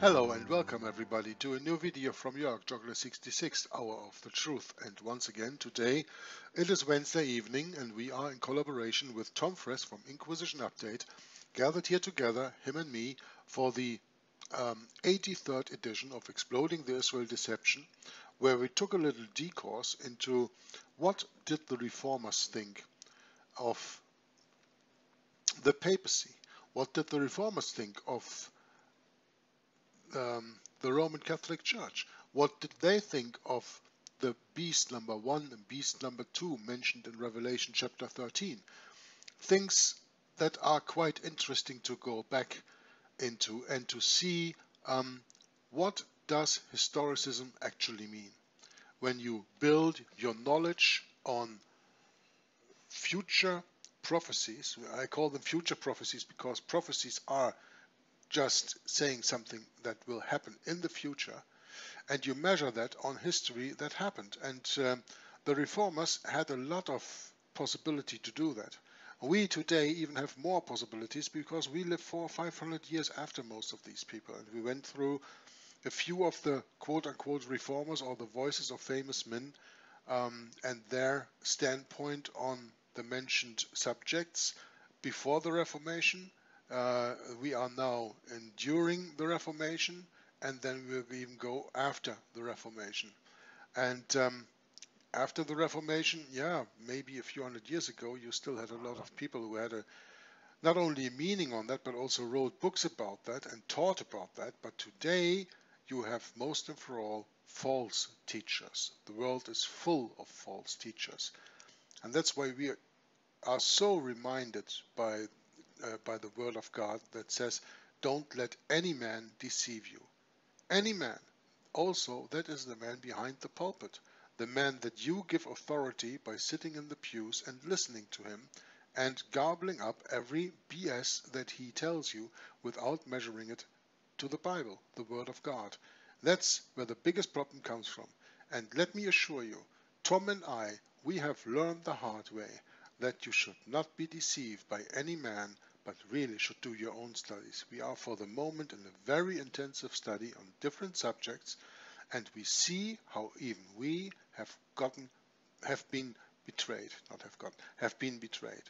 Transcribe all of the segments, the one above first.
Hello and welcome everybody to a new video from Jörg Joggler 66 Hour of the Truth. And once again today it is Wednesday evening and we are in collaboration with Tom Friess from Inquisition Update gathered here together, him and me, for the um, 83rd edition of Exploding the Israel Deception where we took a little decourse into what did the reformers think of the papacy, what did the reformers think of um, the Roman Catholic Church. What did they think of the beast number one and beast number two mentioned in Revelation chapter 13? Things that are quite interesting to go back into and to see um, what does historicism actually mean when you build your knowledge on future prophecies. I call them future prophecies because prophecies are just saying something that will happen in the future, and you measure that on history that happened. And um, the reformers had a lot of possibility to do that. We today even have more possibilities because we live four or five hundred years after most of these people, and we went through a few of the quote-unquote reformers or the voices of famous men um, and their standpoint on the mentioned subjects before the Reformation uh, we are now enduring the Reformation, and then we'll even go after the Reformation. And um, after the Reformation, yeah, maybe a few hundred years ago, you still had a lot of people who had a not only a meaning on that, but also wrote books about that and taught about that. But today, you have most and for all false teachers. The world is full of false teachers. And that's why we are so reminded by uh, by the word of God that says, Don't let any man deceive you. Any man. Also, that is the man behind the pulpit, the man that you give authority by sitting in the pews and listening to him and gobbling up every BS that he tells you without measuring it to the Bible, the Word of God. That's where the biggest problem comes from. And let me assure you, Tom and I, we have learned the hard way that you should not be deceived by any man but really should do your own studies. We are for the moment in a very intensive study on different subjects and we see how even we have gotten, have been betrayed, not have gotten, have been betrayed.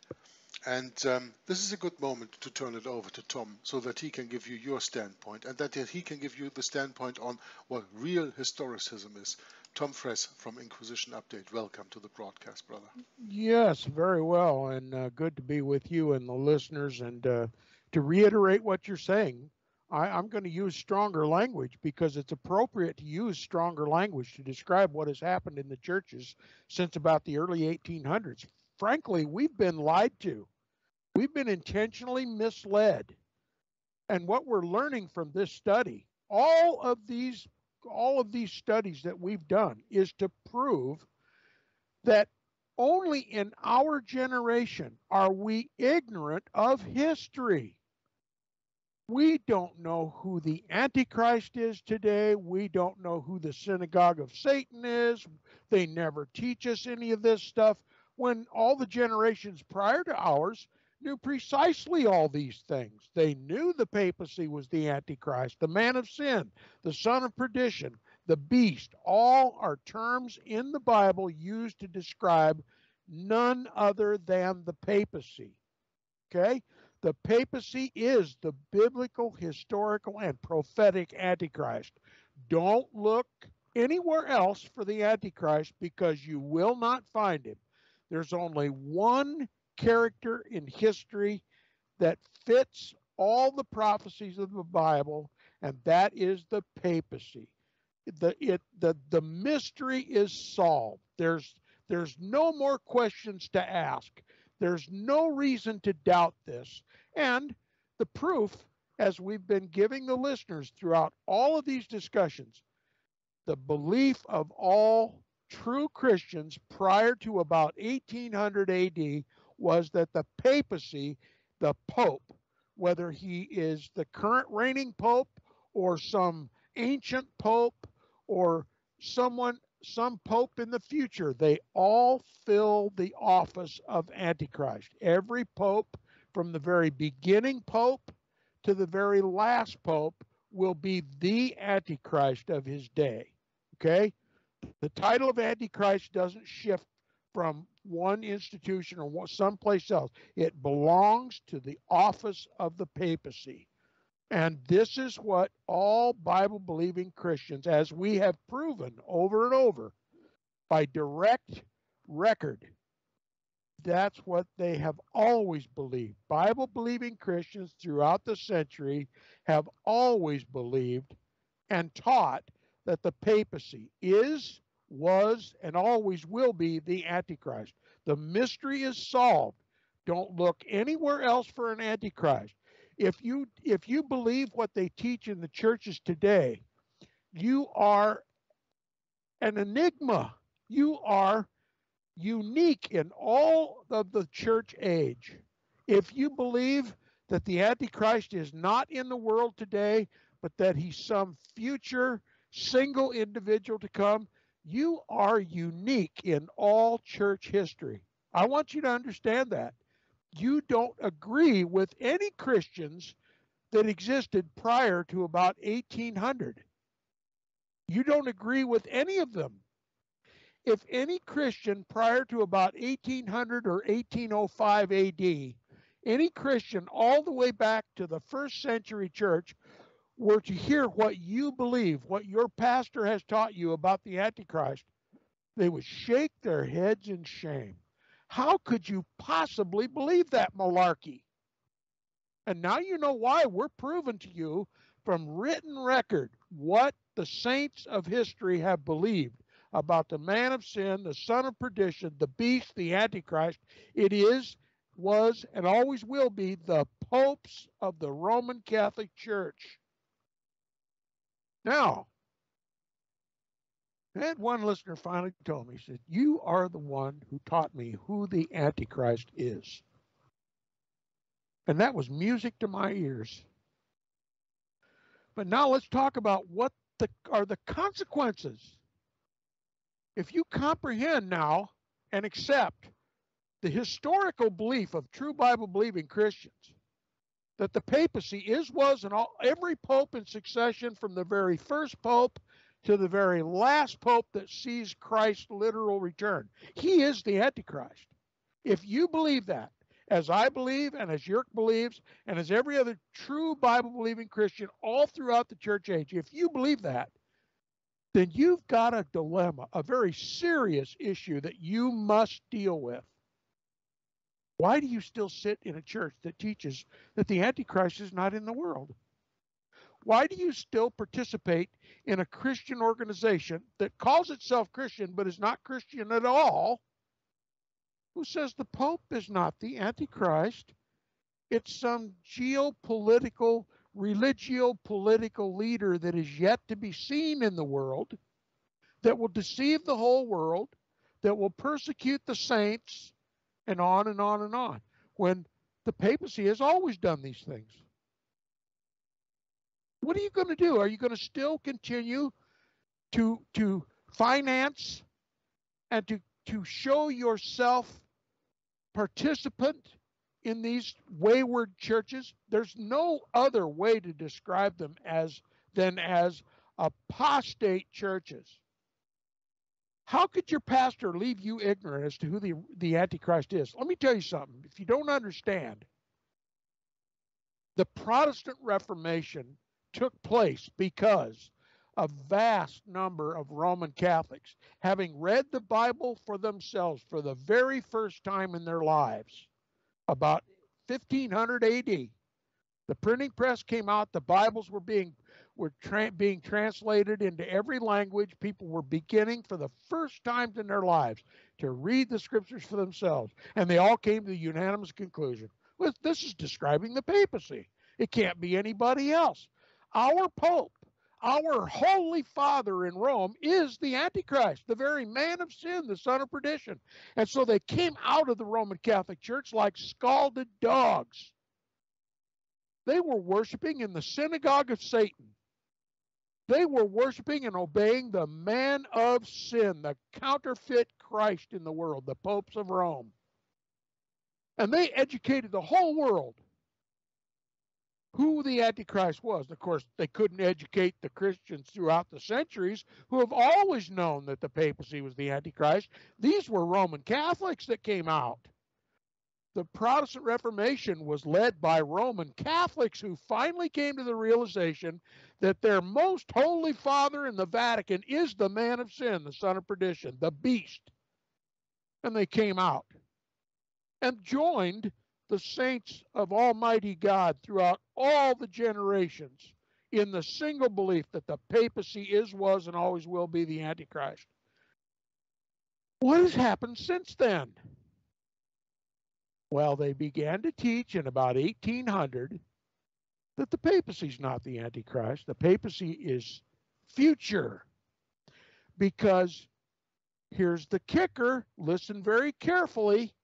And um, this is a good moment to turn it over to Tom so that he can give you your standpoint and that he can give you the standpoint on what real historicism is. Tom Friess from Inquisition Update. Welcome to the broadcast, brother. Yes, very well, and uh, good to be with you and the listeners. And uh, to reiterate what you're saying, I, I'm going to use stronger language because it's appropriate to use stronger language to describe what has happened in the churches since about the early 1800s. Frankly, we've been lied to. We've been intentionally misled. And what we're learning from this study, all of these all of these studies that we've done is to prove that only in our generation are we ignorant of history. We don't know who the Antichrist is today. We don't know who the synagogue of Satan is. They never teach us any of this stuff. When all the generations prior to ours knew precisely all these things. They knew the papacy was the Antichrist, the man of sin, the son of perdition, the beast. All are terms in the Bible used to describe none other than the papacy. Okay? The papacy is the biblical, historical, and prophetic Antichrist. Don't look anywhere else for the Antichrist because you will not find him. There's only one character in history that fits all the prophecies of the Bible, and that is the papacy. The it the the mystery is solved. There's there's no more questions to ask. There's no reason to doubt this. And the proof, as we've been giving the listeners throughout all of these discussions, the belief of all true Christians prior to about 1800 AD was that the papacy, the pope, whether he is the current reigning pope or some ancient pope or someone some pope in the future they all fill the office of antichrist every pope from the very beginning pope to the very last pope will be the Antichrist of his day. Okay? The title of Antichrist doesn't shift from one institution or someplace else. It belongs to the office of the papacy. And this is what all Bible believing Christians, as we have proven over and over by direct record, that's what they have always believed. Bible believing Christians throughout the century have always believed and taught that the papacy is, was, and always will be the Antichrist. The mystery is solved. Don't look anywhere else for an Antichrist. If you if you believe what they teach in the churches today, you are an enigma. You are unique in all of the church age. If you believe that the Antichrist is not in the world today, but that he's some future single individual to come, you are unique in all church history. I want you to understand that. You don't agree with any Christians that existed prior to about 1800. You don't agree with any of them if any Christian prior to about 1800 or 1805 AD, any Christian all the way back to the first century church were to hear what you believe, what your pastor has taught you about the Antichrist, they would shake their heads in shame. How could you possibly believe that malarkey? And now you know why we're proving to you from written record what the saints of history have believed about the man of sin, the son of perdition, the beast, the antichrist. It is, was, and always will be the popes of the Roman Catholic Church. Now, and one listener finally told me, he said, You are the one who taught me who the Antichrist is. And that was music to my ears. But now let's talk about what the, are the consequences if you comprehend now and accept the historical belief of true Bible believing Christians that the papacy is, was, and all, every pope in succession from the very first pope to the very last pope that sees Christ's literal return, he is the Antichrist. If you believe that, as I believe, and as Jörg believes, and as every other true Bible believing Christian all throughout the church age, if you believe that, then you've got a dilemma, a very serious issue that you must deal with. Why do you still sit in a church that teaches that the Antichrist is not in the world? Why do you still participate in a Christian organization that calls itself Christian but is not Christian at all? Who says the Pope is not the Antichrist? It's some geopolitical religio political leader that is yet to be seen in the world, that will deceive the whole world, that will persecute the saints, and on and on and on. When the papacy has always done these things. What are you going to do? Are you going to still continue to to finance and to to show yourself participant in these wayward churches, there's no other way to describe them as than as apostate churches. How could your pastor leave you ignorant as to who the, the Antichrist is? Let me tell you something. If you don't understand, the Protestant Reformation took place because a vast number of Roman Catholics, having read the Bible for themselves for the very first time in their lives, about 1500 AD. The printing press came out. The Bibles were being were tra- being translated into every language. People were beginning for the first times in their lives to read the scriptures for themselves, and they all came to the unanimous conclusion: well, this is describing the papacy. It can't be anybody else. Our Pope our Holy Father in Rome is the Antichrist, the very man of sin, the son of perdition. And so they came out of the Roman Catholic Church like scalded dogs. They were worshiping in the synagogue of Satan. They were worshiping and obeying the man of sin, the counterfeit Christ in the world, the popes of Rome. And they educated the whole world who the Antichrist was. Of course, they couldn't educate the Christians throughout the centuries who have always known that the papacy was the Antichrist. These were Roman Catholics that came out. The Protestant Reformation was led by Roman Catholics who finally came to the realization that their most holy father in the Vatican is the man of sin, the son of perdition, the beast. And they came out and joined the saints of Almighty God throughout all the generations in the single belief that the papacy is, was, and always will be the Antichrist. What has happened since then? Well, they began to teach in about 1800 that the papacy is not the Antichrist. The papacy is future. Because here's the kicker listen very carefully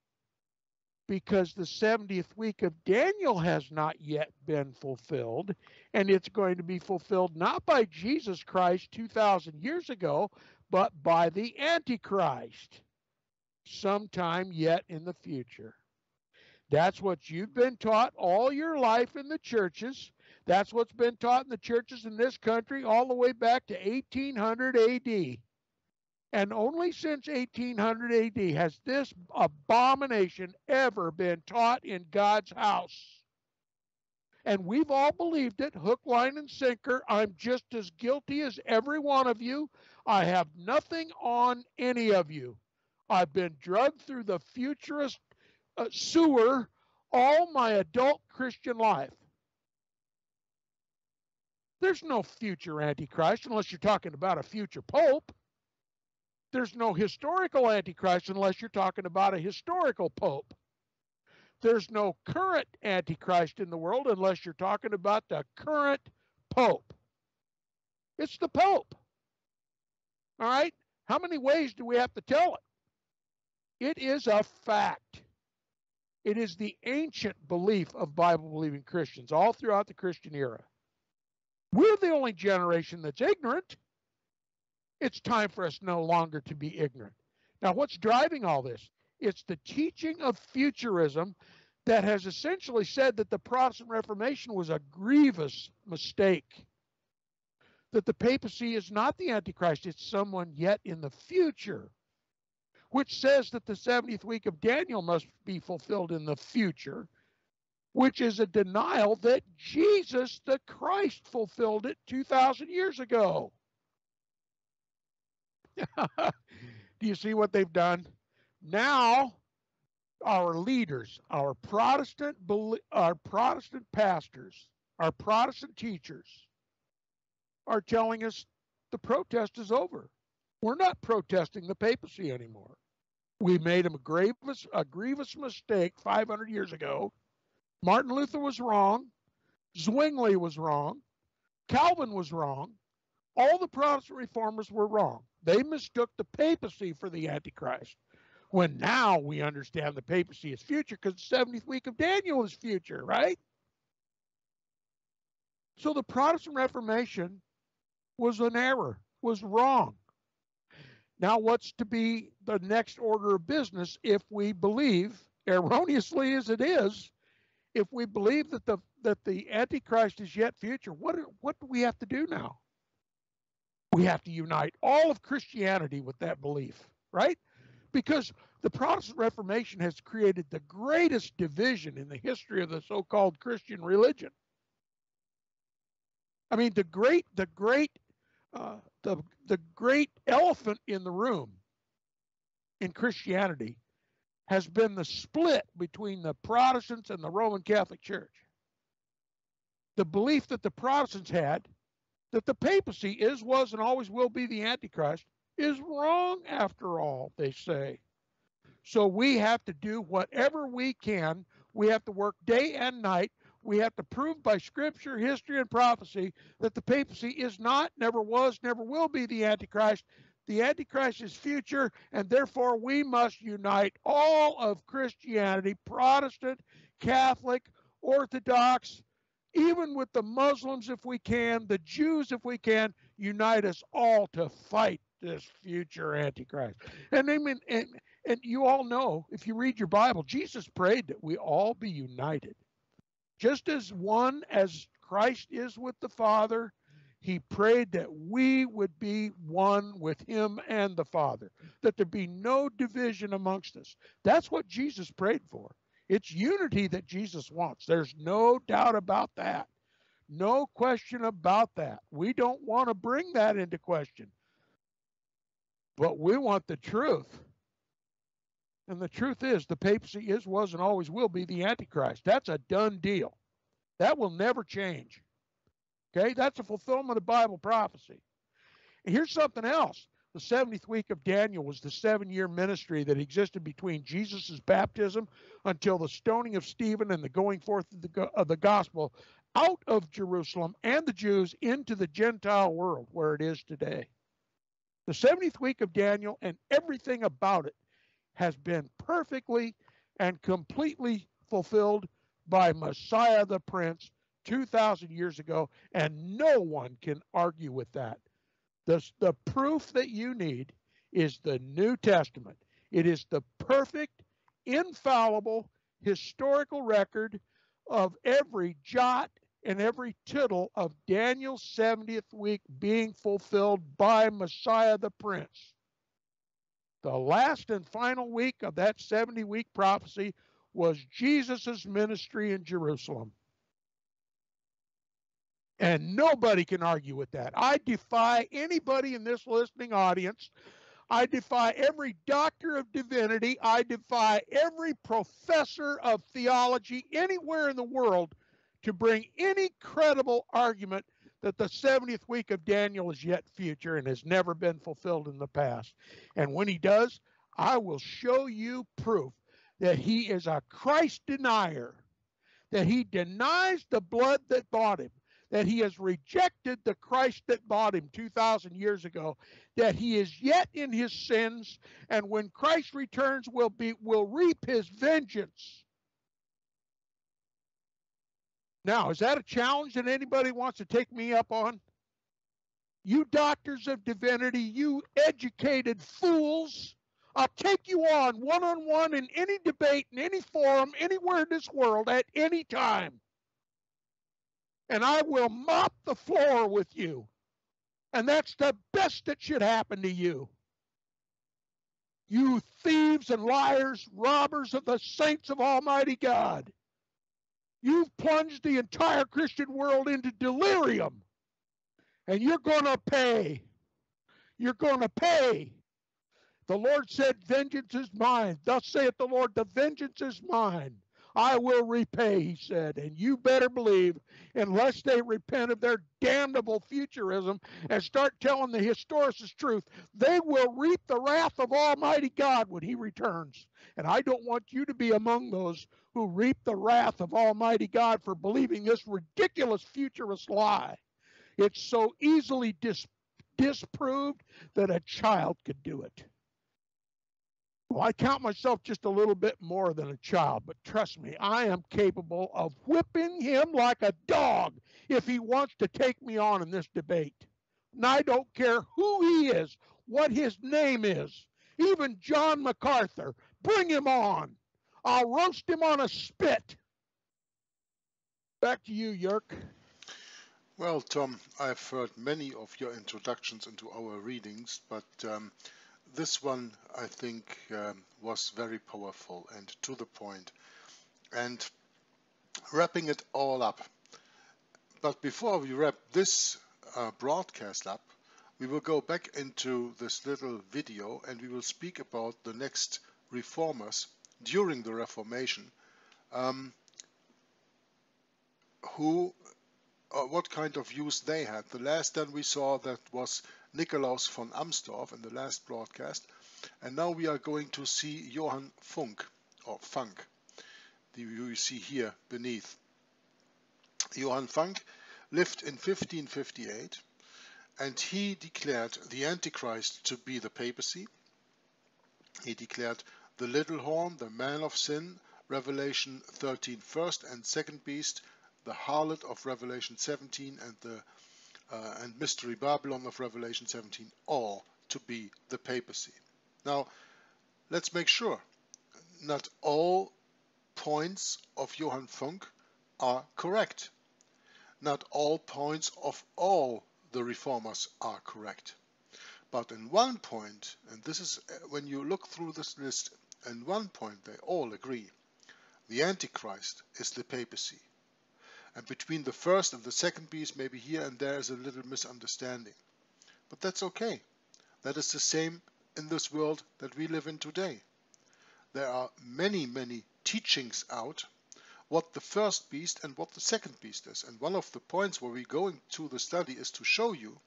because the 70th week of Daniel has not yet been fulfilled, and it's going to be fulfilled not by Jesus Christ 2,000 years ago, but by the Antichrist sometime yet in the future. That's what you've been taught all your life in the churches. That's what's been taught in the churches in this country all the way back to 1800 AD. And only since 1800 AD has this abomination ever been taught in God's house. And we've all believed it, hook, line, and sinker. I'm just as guilty as every one of you. I have nothing on any of you. I've been drugged through the futurist uh, sewer all my adult Christian life. There's no future Antichrist unless you're talking about a future Pope there's no historical Antichrist unless you're talking about a historical Pope. There's no current Antichrist in the world unless you're talking about the current Pope. It's the Pope. All right? How many ways do we have to tell it? It is a fact. It is the ancient belief of Bible believing Christians all throughout the Christian era. We're the only generation that's ignorant. It's time for us no longer to be ignorant. Now, what's driving all this? It's the teaching of futurism that has essentially said that the Protestant Reformation was a grievous mistake. That the papacy is not the Antichrist, it's someone yet in the future, which says that the 70th week of Daniel must be fulfilled in the future, which is a denial that Jesus the Christ fulfilled it 2,000 years ago. Do you see what they've done? Now, our leaders, our Protestant, our Protestant pastors, our Protestant teachers are telling us the protest is over. We're not protesting the papacy anymore. We made a grievous, a grievous mistake 500 years ago. Martin Luther was wrong. Zwingli was wrong. Calvin was wrong. All the Protestant reformers were wrong. They mistook the papacy for the Antichrist. When now we understand the papacy is future because the 70th week of Daniel is future, right? So the Protestant Reformation was an error, was wrong. Now, what's to be the next order of business if we believe, erroneously as it is, if we believe that the that the Antichrist is yet future? What what do we have to do now? We have to unite all of Christianity with that belief, right? Because the Protestant Reformation has created the greatest division in the history of the so-called Christian religion. I mean, the great, the great, uh, the the great elephant in the room in Christianity has been the split between the Protestants and the Roman Catholic Church. The belief that the Protestants had that the papacy is, was, and always will be the Antichrist is wrong after all, they say. So we have to do whatever we can. We have to work day and night. We have to prove by scripture, history, and prophecy that the papacy is not, never was, never will be the Antichrist. The Antichrist is future, and therefore we must unite all of Christianity Protestant, Catholic, Orthodox, even with the Muslims if we can, the Jews if we can, unite us all to fight this future Antichrist. And I mean, and, and you all know, if you read your Bible, Jesus prayed that we all be united. Just as one as Christ is with the Father, he prayed that we would be one with him and the Father, that there be no division amongst us. That's what Jesus prayed for. It's unity that Jesus wants. There's no doubt about that. No question about that. We don't want to bring that into question. But we want the truth. And the truth is, the papacy is, was, and always will be the Antichrist. That's a done deal. That will never change. Okay, that's a fulfillment of Bible prophecy. And here's something else. The 70th week of Daniel was the seven year ministry that existed between Jesus' baptism until the stoning of Stephen and the going forth of the, of the gospel out of Jerusalem and the Jews into the Gentile world where it is today. The 70th week of Daniel and everything about it has been perfectly and completely fulfilled by Messiah the Prince 2,000 years ago, and no one can argue with that. The, the proof that you need is the New Testament. It is the perfect, infallible, historical record of every jot and every tittle of Daniel's 70th week being fulfilled by Messiah the Prince. The last and final week of that 70 week prophecy was Jesus' ministry in Jerusalem. And nobody can argue with that. I defy anybody in this listening audience. I defy every doctor of divinity. I defy every professor of theology anywhere in the world to bring any credible argument that the 70th week of Daniel is yet future and has never been fulfilled in the past. And when he does, I will show you proof that he is a Christ denier, that he denies the blood that bought him, that he has rejected the Christ that bought him 2,000 years ago, that he is yet in his sins, and when Christ returns, will be will reap his vengeance. Now, is that a challenge that anybody wants to take me up on? You doctors of divinity, you educated fools, I'll take you on one on one in any debate, in any forum, anywhere in this world, at any time. And I will mop the floor with you. And that's the best that should happen to you. You thieves and liars, robbers of the saints of Almighty God. You've plunged the entire Christian world into delirium. And you're going to pay. You're going to pay. The Lord said, Vengeance is mine. Thus saith the Lord, the vengeance is mine. I will repay, he said. And you better believe, unless they repent of their damnable futurism and start telling the historicist truth, they will reap the wrath of Almighty God when he returns. And I don't want you to be among those who reap the wrath of Almighty God for believing this ridiculous futurist lie. It's so easily dis- disproved that a child could do it. Well, I count myself just a little bit more than a child, but trust me, I am capable of whipping him like a dog if he wants to take me on in this debate. And I don't care who he is, what his name is, even John MacArthur, bring him on. I'll roast him on a spit. Back to you, Jörg. Well, Tom, I've heard many of your introductions into our readings, but um, this one I think um, was very powerful and to the point. And wrapping it all up. But before we wrap this uh, broadcast up, we will go back into this little video and we will speak about the next reformers during the Reformation, um, who, uh, what kind of views they had. The last that we saw that was Nikolaus von Amsdorf in the last broadcast, and now we are going to see Johann Funk, or Funk, the you see here beneath. Johann Funk lived in 1558 and he declared the Antichrist to be the papacy. He declared the little horn, the man of sin, Revelation 13 first and second beast, the harlot of Revelation 17 and the uh, and mystery Babylon of Revelation 17 all to be the papacy. Now, let's make sure not all points of Johann Funk are correct. Not all points of all the reformers are correct. But in one point, and this is uh, when you look through this list, in one point they all agree. The Antichrist is the papacy. And between the first and the second beast, maybe here and there is a little misunderstanding. But that's okay. That is the same in this world that we live in today. There are many, many teachings out what the first beast and what the second beast is. And one of the points where we're going to the study is to show you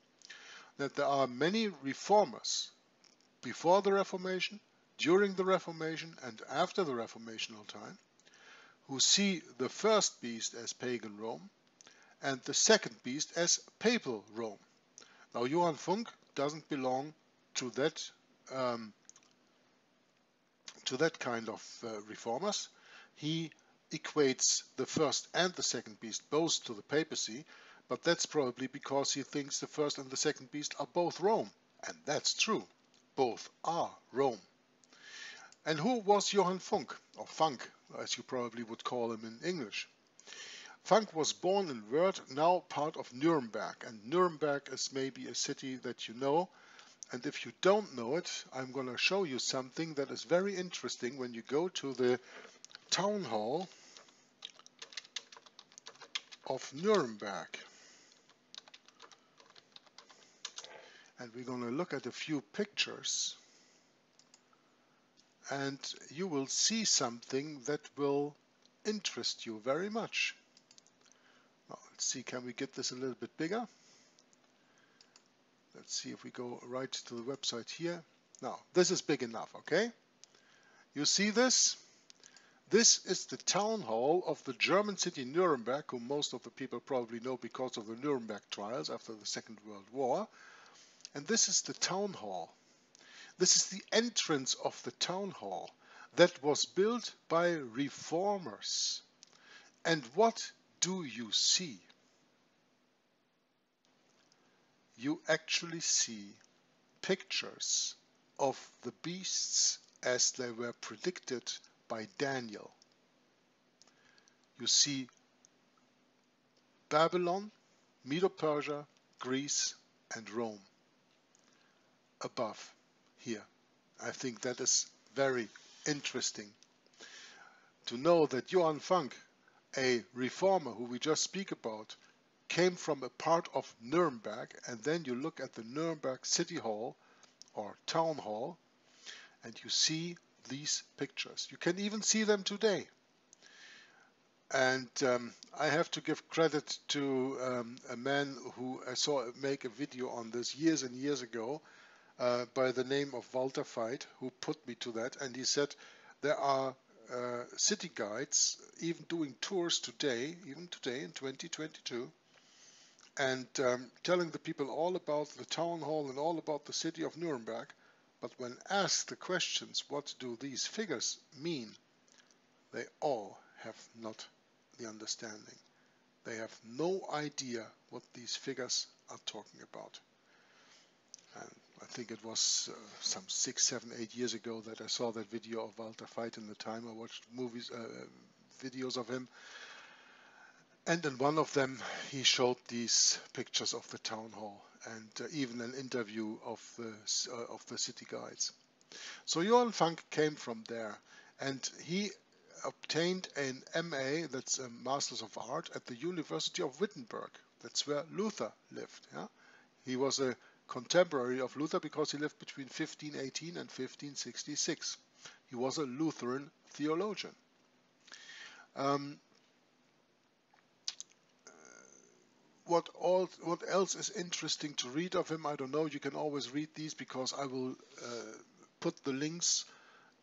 that there are many reformers before the Reformation, during the Reformation, and after the Reformational time who see the first beast as pagan Rome and the second beast as papal Rome. Now, Johann Funk doesn't belong to that um, to that kind of uh, reformers. He equates the first and the second beast both to the papacy but that's probably because he thinks the first and the second beast are both Rome. And that's true. Both are Rome. And who was Johann Funk, or Funk, as you probably would call him in English? Funk was born in Wöhrd, now part of Nuremberg. And Nuremberg is maybe a city that you know. And if you don't know it, I'm going to show you something that is very interesting when you go to the town hall of Nuremberg. and we're going to look at a few pictures and you will see something that will interest you very much. Now, let's see, can we get this a little bit bigger? Let's see if we go right to the website here. Now, this is big enough, okay? You see this? This is the town hall of the German city Nuremberg, who most of the people probably know because of the Nuremberg trials after the Second World War. And this is the town hall. This is the entrance of the town hall that was built by reformers. And what do you see? You actually see pictures of the beasts as they were predicted by Daniel. You see Babylon, Medo-Persia, Greece and Rome above here. I think that is very interesting to know that Johann Funk, a reformer who we just speak about, came from a part of Nuremberg and then you look at the Nuremberg City Hall or Town Hall and you see these pictures. You can even see them today. And um, I have to give credit to um, a man who I saw make a video on this years and years ago uh, by the name of Walter Veit, who put me to that, and he said there are uh, city guides even doing tours today, even today in 2022, and um, telling the people all about the town hall and all about the city of Nuremberg. But when asked the questions, what do these figures mean, they all have not the understanding. They have no idea what these figures are talking about. And I think it was uh, some six, seven, eight years ago that I saw that video of Walter Veit in the time. I watched movies, uh, videos of him. And in one of them, he showed these pictures of the town hall and uh, even an interview of the, uh, of the city guides. So Johann Funk came from there and he obtained an MA, that's a Masters of Art, at the University of Wittenberg. That's where Luther lived. Yeah? He was a contemporary of Luther because he lived between 1518 and 1566. He was a Lutheran theologian. Um, what all what else is interesting to read of him? I don't know. You can always read these because I will uh, put the links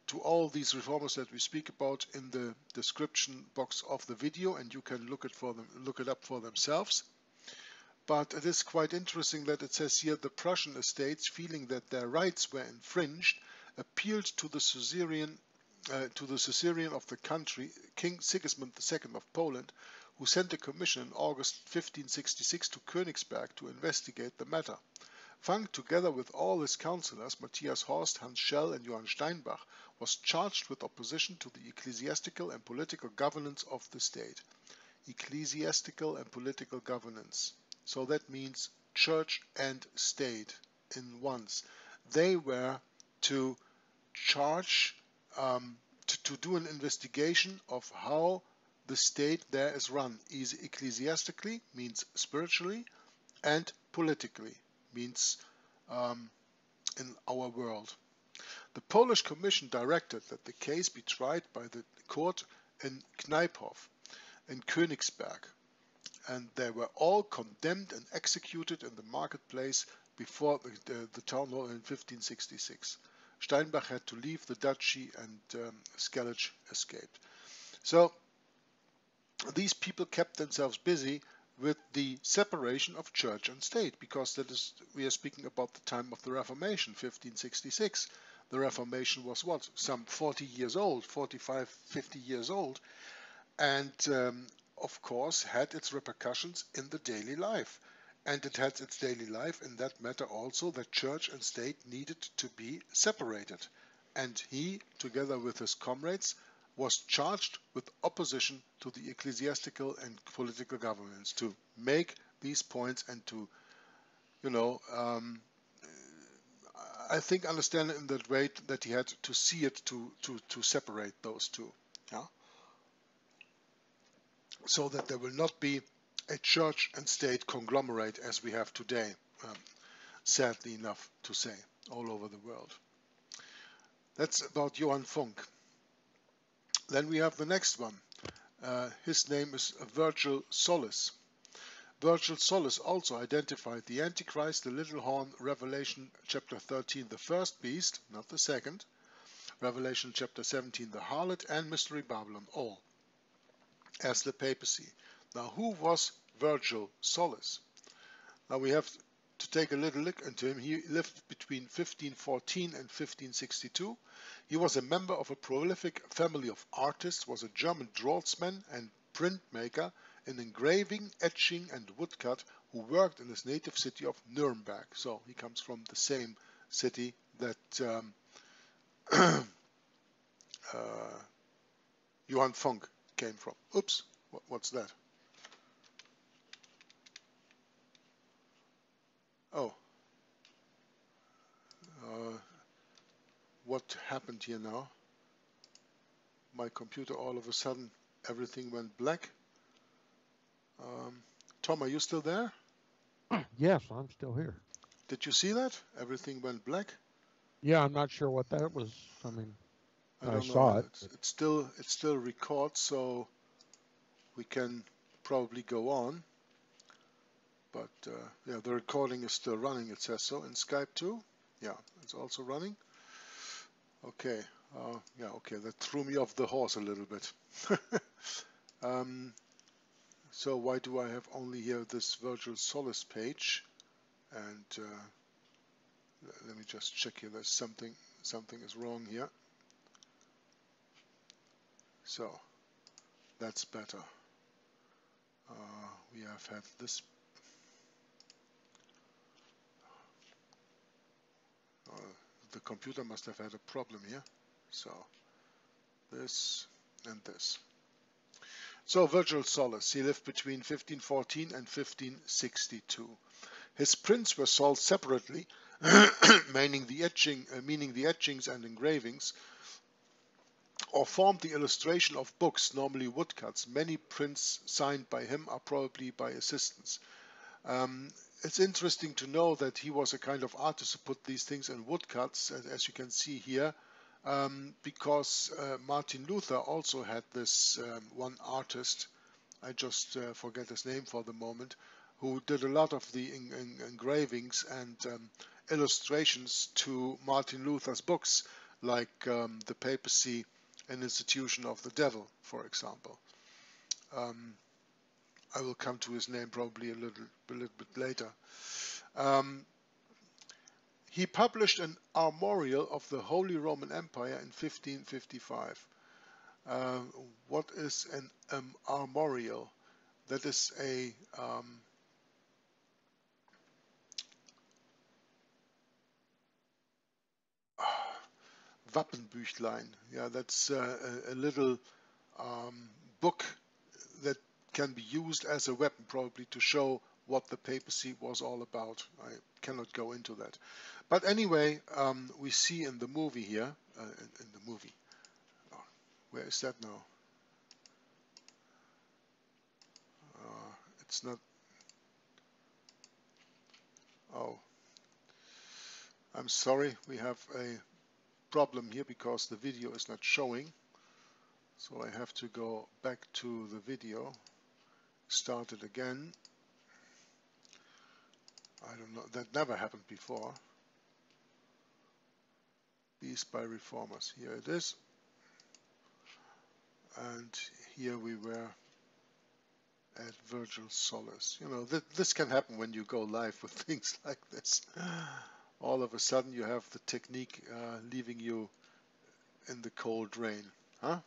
to all these reformers that we speak about in the description box of the video, and you can look it for them, look it up for themselves. But it is quite interesting that it says here the Prussian estates, feeling that their rights were infringed, appealed to the suzerain, uh, to the suzerain of the country, King Sigismund II of Poland, who sent a commission in August 1566 to Königsberg to investigate the matter. Funk, together with all his councillors, Matthias Horst, Hans Schell and Johann Steinbach, was charged with opposition to the ecclesiastical and political governance of the state. ecclesiastical and political governance. So that means church and state in once. They were to charge, um, to, to do an investigation of how the state there is run, is ecclesiastically, means spiritually, and politically, means um, in our world. The Polish Commission directed that the case be tried by the court in Kneiphof in Königsberg, and they were all condemned and executed in the marketplace before the, the, town hall in 1566. Steinbach had to leave the duchy and um, Skalich escaped. So these people kept themselves busy with the separation of church and state because that is we are speaking about the time of the Reformation 1566 the Reformation was what some 40 years old 45 50 years old and um, of course had its repercussions in the daily life and it had its daily life in that matter also that church and state needed to be separated and he together with his comrades was charged with opposition to the ecclesiastical and political governments to make these points and to, you know, um, I think understand in that way that he had to see it to, to, to separate those two. So that there will not be a church and state conglomerate as we have today, um, sadly enough to say, all over the world. That's about Johann Funk. Then we have the next one. Uh, his name is Virgil Solis. Virgil Solis also identified the Antichrist, the little horn, Revelation chapter 13, the first beast, not the second, Revelation chapter 17, the harlot, and Mystery Babylon, all as the papacy. Now, who was Virgil Solis? Now we have to take a little look into him. He lived between 1514 and 1562. He was a member of a prolific family of artists, was a German draughtsman and printmaker in engraving, etching and woodcut who worked in his native city of Nuremberg. So he comes from the same city that um, uh, Johann Funk came from. Oops, what, what's that? Oh. Uh, what happened here now? My computer all of a sudden everything went black. Um, Tom, are you still there? Yes, I'm still here. Did you see that? Everything went black. Yeah, I'm not sure what that was. I mean, I, I saw it. It's, it's, still it still records, so we can probably go on. But uh, yeah, the recording is still running. It says so in Skype too. Yeah, it's also running. Okay. Uh, yeah. Okay. That threw me off the horse a little bit. um, so why do I have only here this Virgil Solis page? And uh, let me just check here. There's something something is wrong here. So that's better. Uh, we have had this. Uh, the computer must have had a problem here. So this and this. So Virgil Solis, he lived between 1514 and 1562. His prints were sold separately, meaning the etching, uh, meaning the etchings and engravings, or formed the illustration of books, normally woodcuts. Many prints signed by him are probably by assistants. Um, it's interesting to know that he was a kind of artist who put these things in woodcuts, as, you can see here um, because uh, Martin Luther also had this um, one artist, I just uh, forget his name for the moment, who did a lot of the en en engravings and um, illustrations to Martin Luther's books, like um, The Papacy and Institution of the Devil, for example. Um, I will come to his name probably a little, a little bit later. Um, he published an armorial of the Holy Roman Empire in 1555. Uh, what is an um, armorial? That is a um, Wappenbüchlein. Yeah, that's uh, a, a, little um, book that can be used as a weapon probably to show what the papacy was all about. I cannot go into that. But anyway, um, we see in the movie here, uh, in, in, the movie, oh, where is that now? Uh, it's not, oh, I'm sorry, we have a problem here because the video is not showing. So I have to go back to the video, start it again. I don't know, that never happened before. Beast by Reformers, here it is. And here we were at Virgil Solis. You know, th this can happen when you go live with things like this. All of a sudden you have the technique uh, leaving you in the cold rain. Huh?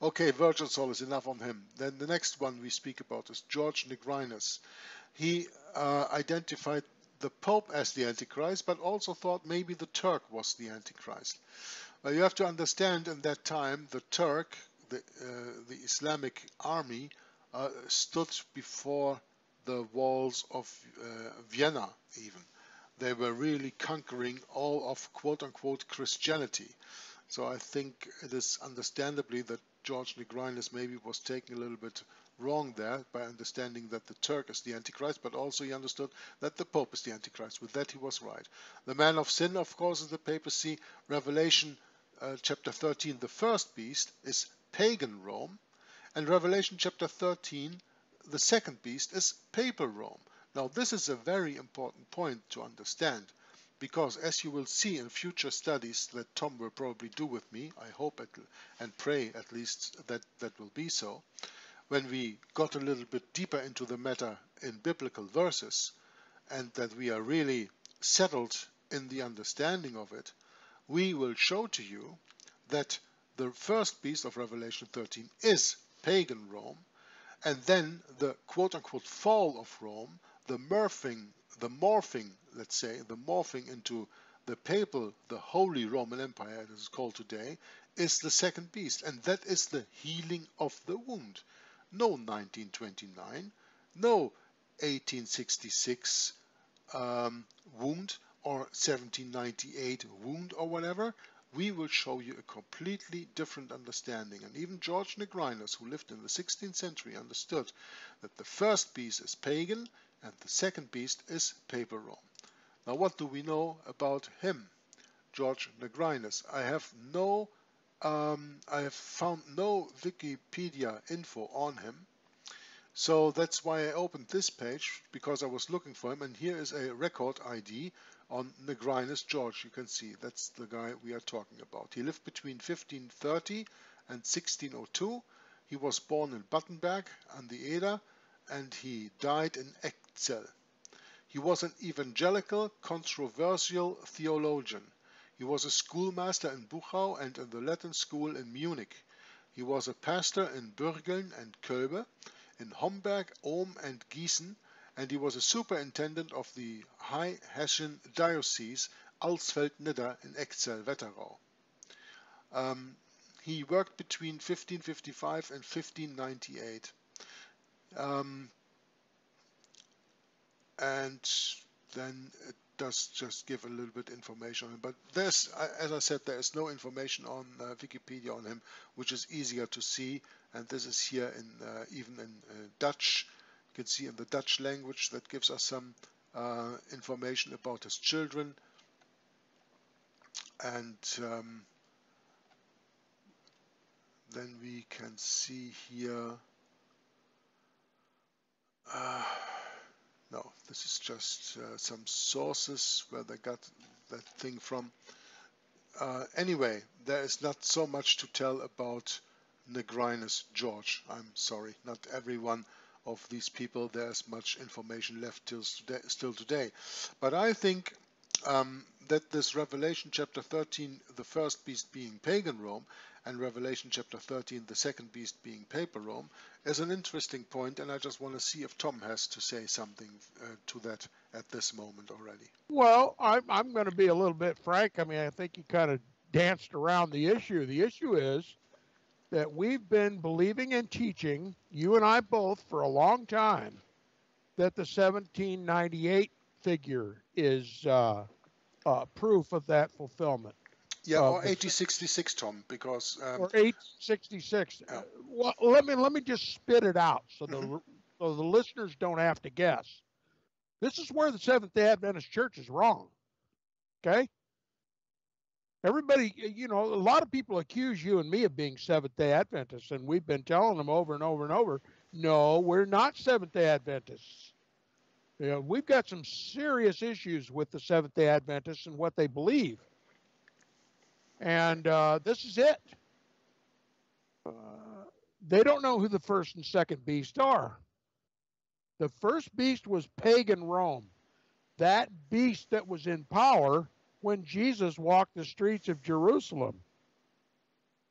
Okay, Virgil Solis, enough on him. Then the next one we speak about is George Nigrinus. He uh, identified the Pope as the Antichrist, but also thought maybe the Turk was the Antichrist. Well, you have to understand in that time the Turk, the, uh, the Islamic army, uh, stood before the walls of uh, Vienna even. They were really conquering all of quote-unquote Christianity. So I think it is understandably that George Nigrinus maybe was taken a little bit wrong there by understanding that the Turk is the Antichrist, but also he understood that the Pope is the Antichrist. With that, he was right. The man of sin, of course, is the papacy. Revelation uh, chapter 13, the first beast, is pagan Rome. And Revelation chapter 13, the second beast, is papal Rome. Now, this is a very important point to understand because as you will see in future studies that Tom will probably do with me, I hope it, and pray at least that that will be so, when we got a little bit deeper into the matter in biblical verses and that we are really settled in the understanding of it, we will show to you that the first beast of Revelation 13 is pagan Rome, and then the quote-unquote fall of Rome, the morphing the morphing, let's say, the morphing into the papal, the Holy Roman Empire, as it's called today, is the second beast. And that is the healing of the wound. No 1929, no 1866 um, wound or 1798 wound or whatever. We will show you a completely different understanding. And even George Nigrinus, who lived in the 16th century, understood that the first beast is pagan, and the second beast is Papal Rome. Now what do we know about him, George Nigrinus? I have no, um, I have found no Wikipedia info on him. So that's why I opened this page, because I was looking for him, and here is a record ID on Nigrinus George. You can see that's the guy we are talking about. He lived between 1530 and 1602. He was born in Battenberg on the Eder, and he died in Echzell. He was an evangelical, controversial theologian. He was a schoolmaster in Buchau and in the Latin school in Munich. He was a pastor in Bürgeln and Kölbe, in Homberg, Ulm and Gießen, and he was a superintendent of the High Hessian Diocese Alsfeld-Nidda in Echzell-Wetterau. Um, he worked between 1555 and 1598. Um, and then it does just give a little bit information on him. But there's, as I said, there is no information on uh, Wikipedia on him, which is easier to see. And this is here in uh, even in uh, Dutch. You can see in the Dutch language that gives us some uh, information about his children. And um, then we can see here uh, no, this is just uh, some sources where they got that thing from. Uh, anyway, there is not so much to tell about Nigrinus George. I'm sorry, not everyone of these people there's much information left till today, still today. But I think um, that this Revelation chapter 13, the first beast being pagan Rome, and Revelation chapter 13, the second beast being Papal Rome, is an interesting point, and I just want to see if Tom has to say something uh, to that at this moment already. Well, I'm, I'm going to be a little bit frank. I mean, I think you kind of danced around the issue. The issue is that we've been believing and teaching, you and I both, for a long time, that the 1798 figure is uh, uh, proof of that fulfillment. Yeah, or 1866, Tom, because um, or 866. Yeah. Uh, well, let me let me just spit it out so the mm-hmm. so the listeners don't have to guess. This is where the Seventh Day Adventist Church is wrong. Okay. Everybody, you know, a lot of people accuse you and me of being Seventh Day Adventists, and we've been telling them over and over and over. No, we're not Seventh Day Adventists. You know, we've got some serious issues with the Seventh Day Adventists and what they believe. And uh, this is it. Uh, they don't know who the first and second beast are. The first beast was pagan Rome, that beast that was in power when Jesus walked the streets of Jerusalem.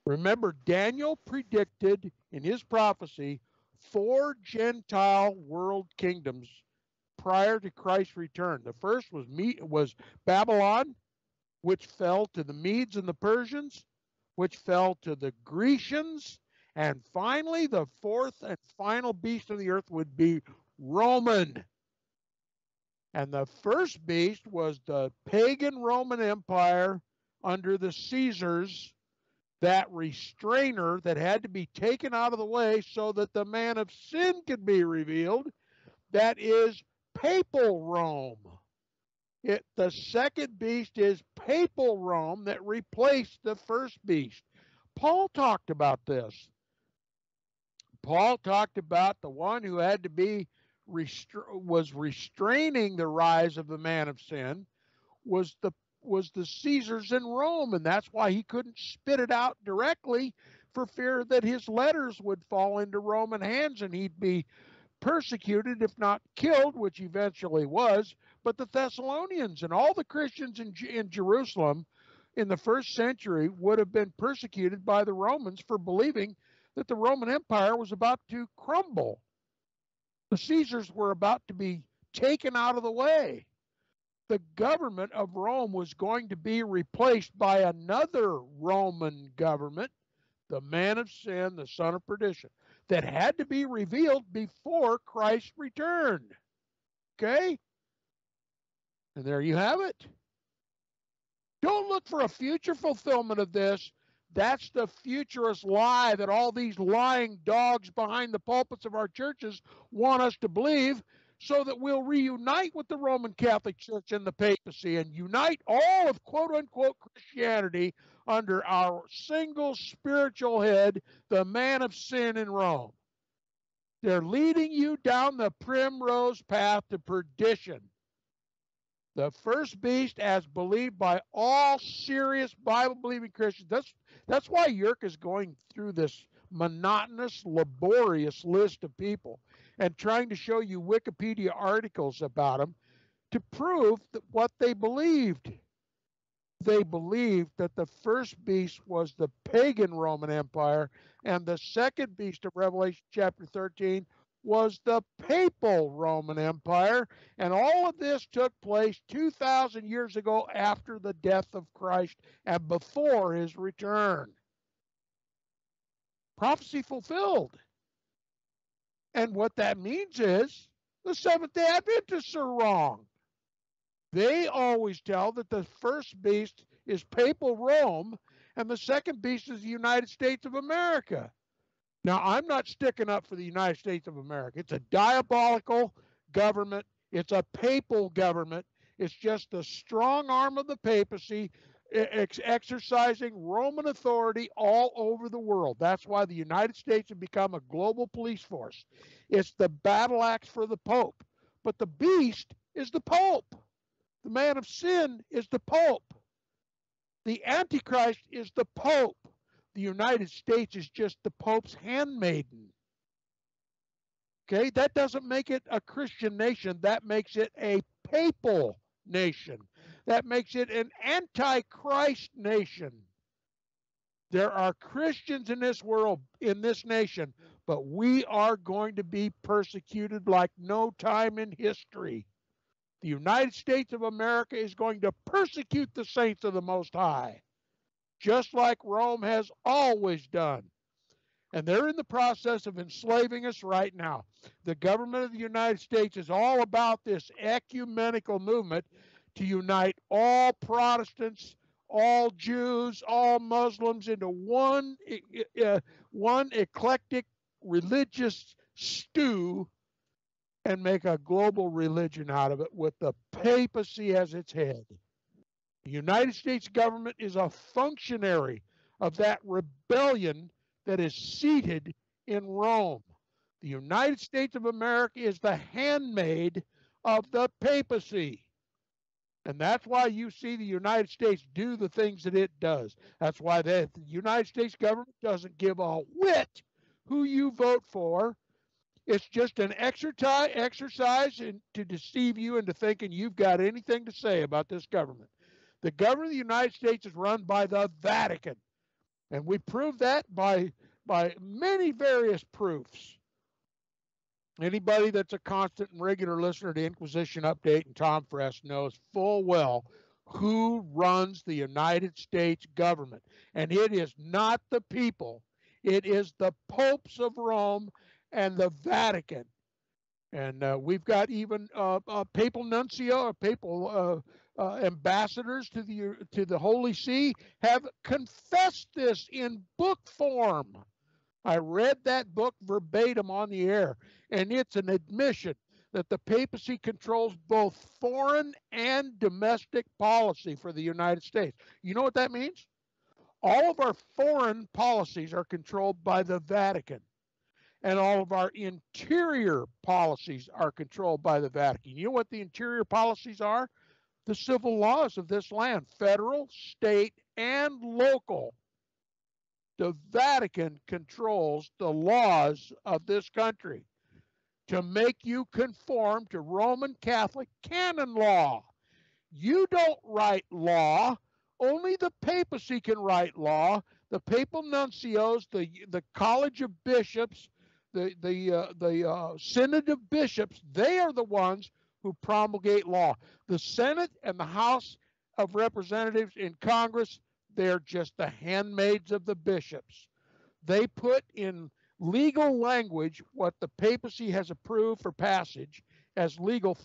Remember, Daniel predicted in his prophecy four Gentile world kingdoms prior to Christ's return. The first was me was Babylon, which fell to the Medes and the Persians, which fell to the Grecians, and finally the fourth and final beast of the earth would be Roman. And the first beast was the pagan Roman Empire under the Caesars, that restrainer that had to be taken out of the way so that the man of sin could be revealed. That is papal Rome. It, the second beast is papal Rome that replaced the first beast. Paul talked about this. Paul talked about the one who had to be restra- was restraining the rise of the man of sin was the was the Caesars in Rome, and that's why he couldn't spit it out directly for fear that his letters would fall into Roman hands and he'd be persecuted, if not killed, which eventually was. But the Thessalonians and all the Christians in, in Jerusalem in the first century would have been persecuted by the Romans for believing that the Roman Empire was about to crumble the Caesars were about to be taken out of the way. The government of Rome was going to be replaced by another Roman government, the man of sin, the son of perdition, that had to be revealed before Christ returned. Okay? And there you have it. Don't look for a future fulfillment of this. That's the futurist lie that all these lying dogs behind the pulpits of our churches want us to believe so that we'll reunite with the Roman Catholic Church and the papacy and unite all of quote unquote Christianity under our single spiritual head, the man of sin in Rome. They're leading you down the primrose path to perdition. The first beast, as believed by all serious Bible believing Christians, that's that's why Jörg is going through this monotonous, laborious list of people and trying to show you Wikipedia articles about them to prove that what they believed. They believed that the first beast was the pagan Roman Empire, and the second beast of Revelation chapter 13 was the papal Roman Empire. And all of this took place 2,000 years ago after the death of Christ and before his return. Prophecy fulfilled. And what that means is the Seventh day Adventists are wrong. They always tell that the first beast is papal Rome and the second beast is the United States of America. Now, I'm not sticking up for the United States of America. It's a diabolical government, it's a papal government. It's just the strong arm of the papacy ex- exercising Roman authority all over the world. That's why the United States has become a global police force. It's the battle axe for the Pope. But the beast is the Pope. The man of sin is the Pope. The Antichrist is the Pope the United States is just the Pope's handmaiden. Okay, that doesn't make it a Christian nation. That makes it a papal nation. That makes it an antichrist nation. There are Christians in this world, in this nation, but we are going to be persecuted like no time in history. The United States of America is going to persecute the saints of the Most High just like Rome has always done. And they're in the process of enslaving us right now. The government of the United States is all about this ecumenical movement to unite all Protestants, all Jews, all Muslims into one, uh, one eclectic religious stew and make a global religion out of it with the papacy as its head. The United States government is a functionary of that rebellion that is seated in Rome. The United States of America is the handmaid of the papacy. And that's why you see the United States do the things that it does. That's why the United States government doesn't give a whit who you vote for. It's just an exercise, exercise in, to deceive you into thinking you've got anything to say about this government. The government of the United States is run by the Vatican. And we prove that by by many various proofs. Anybody that's a constant and regular listener to Inquisition Update and Tom Friess knows full well who runs the United States government. And it is not the people, it is the popes of Rome and the Vatican. And uh, we've got even uh, a papal nuncio, a papal uh, uh, ambassadors to the to the Holy See have confessed this in book form. I read that book verbatim on the air, and it's an admission that the papacy controls both foreign and domestic policy for the United States. You know what that means? All of our foreign policies are controlled by the Vatican, and all of our interior policies are controlled by the Vatican. You know what the interior policies are? The civil laws of this land, federal, state, and local the Vatican controls the laws of this country to make you conform to Roman Catholic canon law. You don't write law, only the papacy can write law. The papal nuncios, the the College of Bishops, the the uh, the uh, Synod of Bishops, they are the ones who promulgate law. The Senate and the House of Representatives in Congress they're just the handmaids of the bishops. They put in legal language what the papacy has approved for passage as legal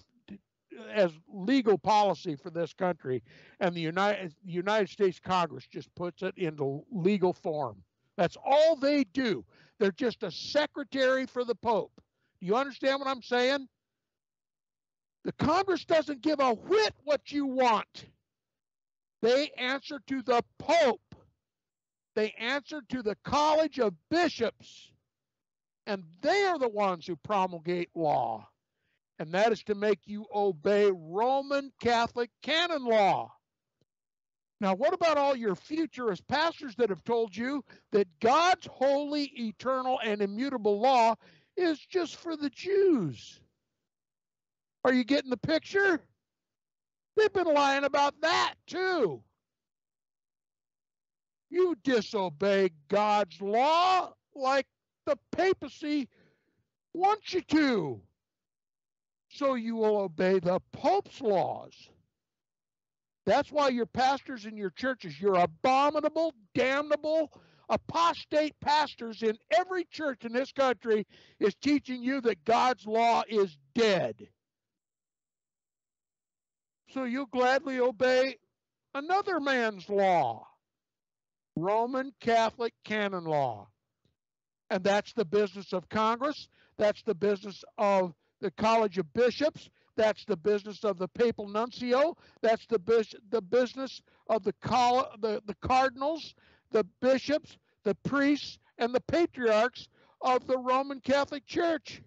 as legal policy for this country, and the United United States Congress just puts it into legal form. That's all they do. They're just a secretary for the Pope. Do you understand what I'm saying? The Congress doesn't give a whit what you want. They answer to the Pope. They answer to the College of Bishops. And they are the ones who promulgate law. And that is to make you obey Roman Catholic canon law. Now, what about all your futurist pastors that have told you that God's holy, eternal, and immutable law is just for the Jews? Are you getting the picture? They've been lying about that too. You disobey God's law like the papacy wants you to. So you will obey the Pope's laws. That's why your pastors in your churches, your abominable, damnable, apostate pastors in every church in this country is teaching you that God's law is dead so you gladly obey another man's law, Roman Catholic canon law. And that's the business of Congress. That's the business of the College of Bishops. That's the business of the papal nuncio. That's the, the business of the, col- the, the cardinals, the bishops, the priests, and the patriarchs of the Roman Catholic Church.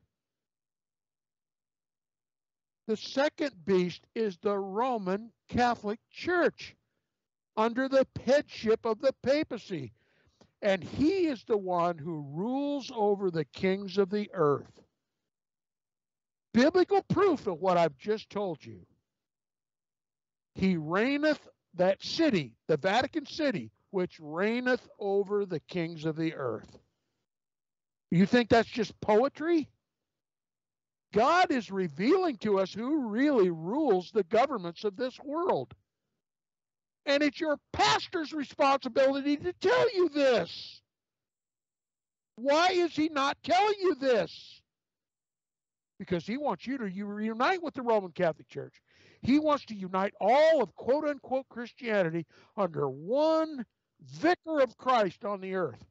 The second beast is the Roman Catholic Church under the headship of the papacy. And he is the one who rules over the kings of the earth. Biblical proof of what I've just told you. He reigneth that city, the Vatican City, which reigneth over the kings of the earth. You think that's just poetry? God is revealing to us who really rules the governments of this world. And it's your pastor's responsibility to tell you this. Why is he not telling you this? Because he wants you to reunite with the Roman Catholic Church. He wants to unite all of quote unquote Christianity under one vicar of Christ on the earth.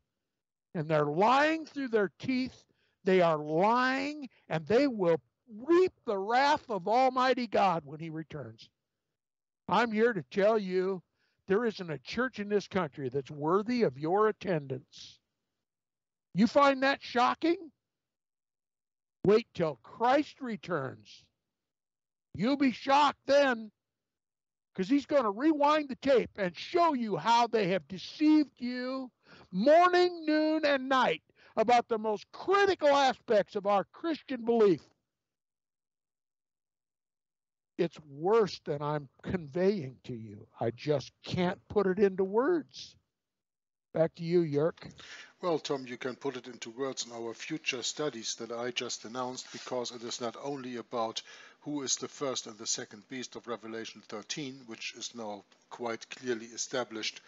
And they're lying through their teeth. They are lying, and they will reap the wrath of Almighty God when He returns. I'm here to tell you there isn't a church in this country that's worthy of your attendance. You find that shocking? Wait till Christ returns. You'll be shocked then because he's going to rewind the tape and show you how they have deceived you morning, noon, and night about the most critical aspects of our Christian belief. It's worse than I'm conveying to you. I just can't put it into words. Back to you, Jörg. Well, Tom, you can put it into words in our future studies that I just announced because it is not only about who is the first and the second beast of Revelation 13, which is now quite clearly established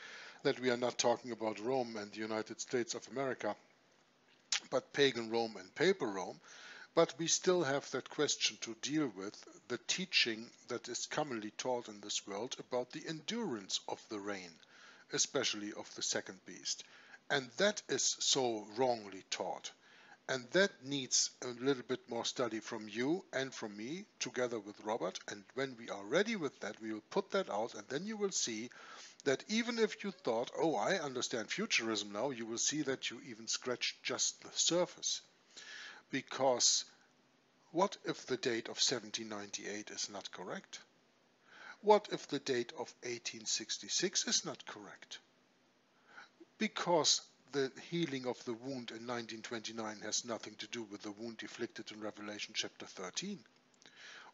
that we are not talking about Rome and the United States of America, but pagan Rome and papal Rome. But we still have that question to deal with, the teaching that is commonly taught in this world about the endurance of the reign, especially of the second beast. And that is so wrongly taught. And that needs a little bit more study from you and from me, together with Robert. And when we are ready with that, we will put that out, and then you will see that even if you thought, oh, I understand futurism now, you will see that you even scratched just the surface. Because what if the date of 1798 is not correct? What if the date of 1866 is not correct? Because the healing of the wound in 1929 has nothing to do with the wound inflicted in Revelation chapter 13.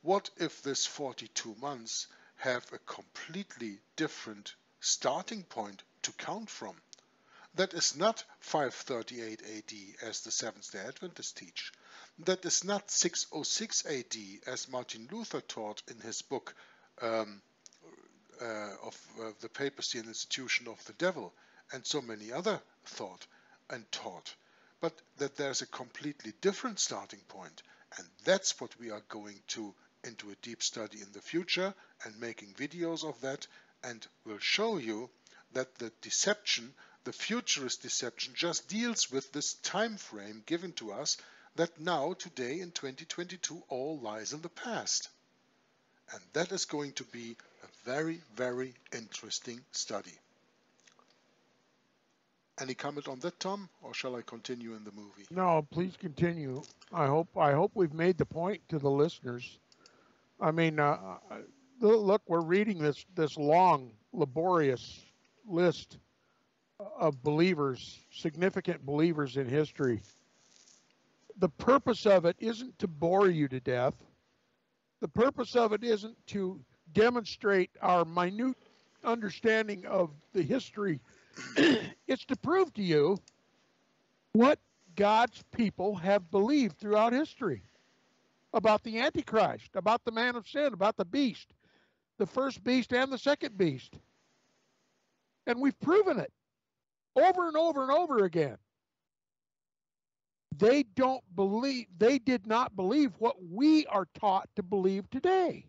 What if this 42 months have a completely different starting point to count from? That is not 538 AD as the Seventh-day Adventists teach. That is not 606 AD as Martin Luther taught in his book um, uh, of uh, the papacy and institution of the devil and so many other thought and taught, but that there's a completely different starting point, and that's what we are going to into a deep study in the future and making videos of that and will show you that the deception, the futurist deception, just deals with this time frame given to us that now, today in 2022, all lies in the past. And that is going to be a very, very interesting study. Any comment on that, Tom, or shall I continue in the movie? No, please continue. I hope I hope we've made the point to the listeners. I mean, uh, uh look, we're reading this this long, laborious list of believers, significant believers in history. The purpose of it isn't to bore you to death. The purpose of it isn't to demonstrate our minute understanding of the history it's to prove to you what God's people have believed throughout history about the Antichrist, about the man of sin, about the beast, the first beast and the second beast. And we've proven it over and over and over again. They don't believe, they did not believe what we are taught to believe today.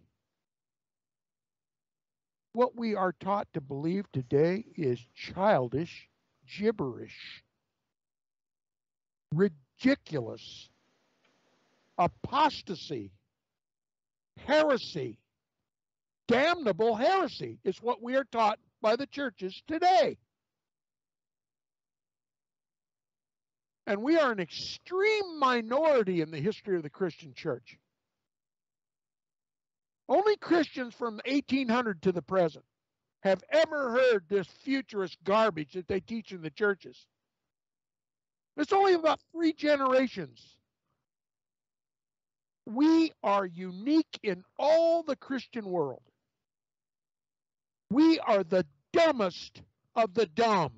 What we are taught to believe today is childish gibberish, ridiculous, apostasy, heresy, damnable heresy is what we are taught by the churches today. And we are an extreme minority in the history of the Christian church. Only Christians from 1800 to the present have ever heard this futurist garbage that they teach in the churches. It's only about three generations. We are unique in all the Christian world. We are the dumbest of the dumb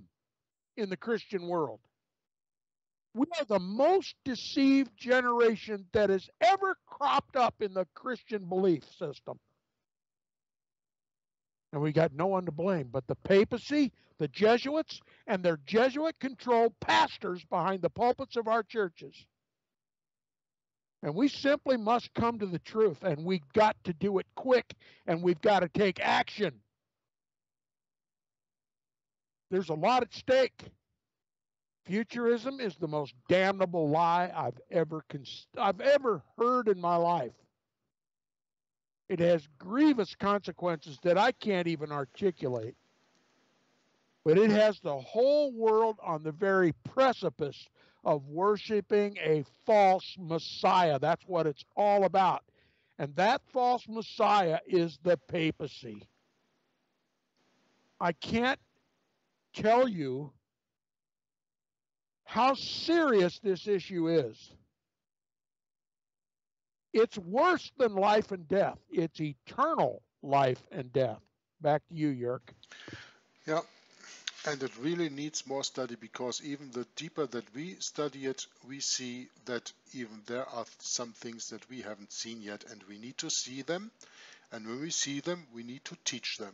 in the Christian world. We are the most deceived generation that has ever cropped up in the Christian belief system. And we got no one to blame but the papacy, the Jesuits and their Jesuit controlled pastors behind the pulpits of our churches. And we simply must come to the truth, and we've got to do it quick, and we've got to take action. There's a lot at stake. Futurism is the most damnable lie I've ever I've ever heard in my life. It has grievous consequences that I can't even articulate. But it has the whole world on the very precipice of worshiping a false Messiah. That's what it's all about. And that false Messiah is the papacy. I can't tell you how serious this issue is. It's worse than life and death. It's eternal life and death. Back to you, Jörg. Yeah, and it really needs more study because even the deeper that we study it, we see that even there are some things that we haven't seen yet and we need to see them. And when we see them, we need to teach them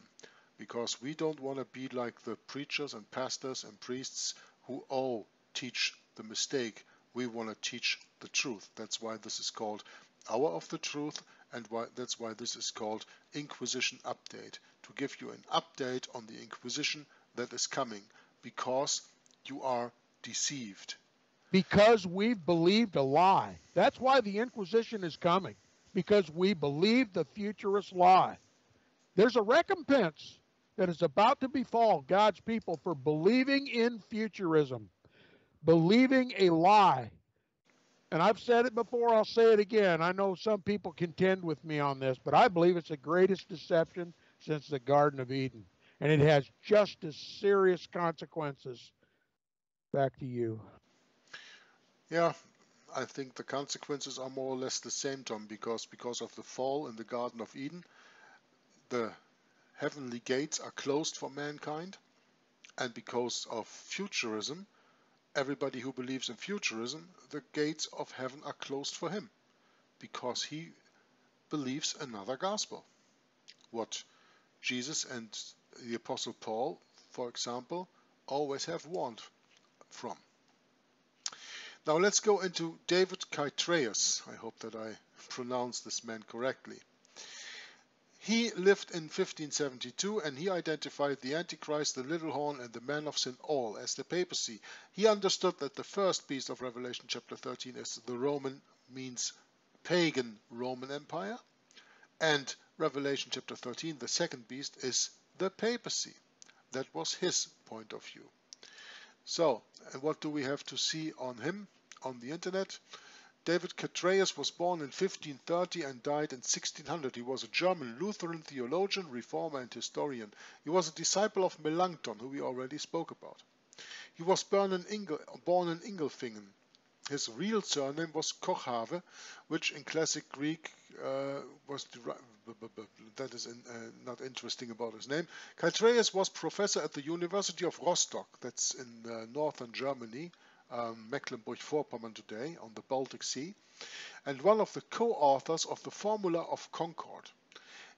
because we don't want to be like the preachers and pastors and priests who, oh, teach the mistake. We want to teach the truth. That's why this is called hour of the truth and why, that's why this is called Inquisition Update, to give you an update on the Inquisition that is coming because you are deceived. Because we've believed a lie. That's why the Inquisition is coming, because we believe the futurist lie. There's a recompense that is about to befall God's people for believing in futurism, believing a lie and I've said it before, I'll say it again. I know some people contend with me on this, but I believe it's the greatest deception since the Garden of Eden. And it has just as serious consequences. Back to you. Yeah, I think the consequences are more or less the same, Tom, because because of the fall in the Garden of Eden, the heavenly gates are closed for mankind, and because of futurism, everybody who believes in futurism, the gates of heaven are closed for him because he believes another gospel. What Jesus and the Apostle Paul, for example, always have warned from. Now let's go into David Chytraeus. I hope that I pronounced this man correctly. He lived in 1572 and he identified the Antichrist, the little horn, and the man of sin all as the papacy. He understood that the first beast of Revelation chapter 13 is the Roman, means pagan Roman Empire, and Revelation chapter 13, the second beast, is the papacy. That was his point of view. So, what do we have to see on him on the internet? David Chytraeus was born in 1530 and died in 1600. He was a German Lutheran theologian, reformer and historian. He was a disciple of Melanchthon, who we already spoke about. He was born in, Ingelfingen. His real surname was Kochhafe, which in classic Greek uh, was that is in, uh, not interesting about his name. Catreus was professor at the University of Rostock, that's in uh, northern Germany, um, Mecklenburg-Vorpommern today on the Baltic Sea, and one of the co-authors of the Formula of Concord.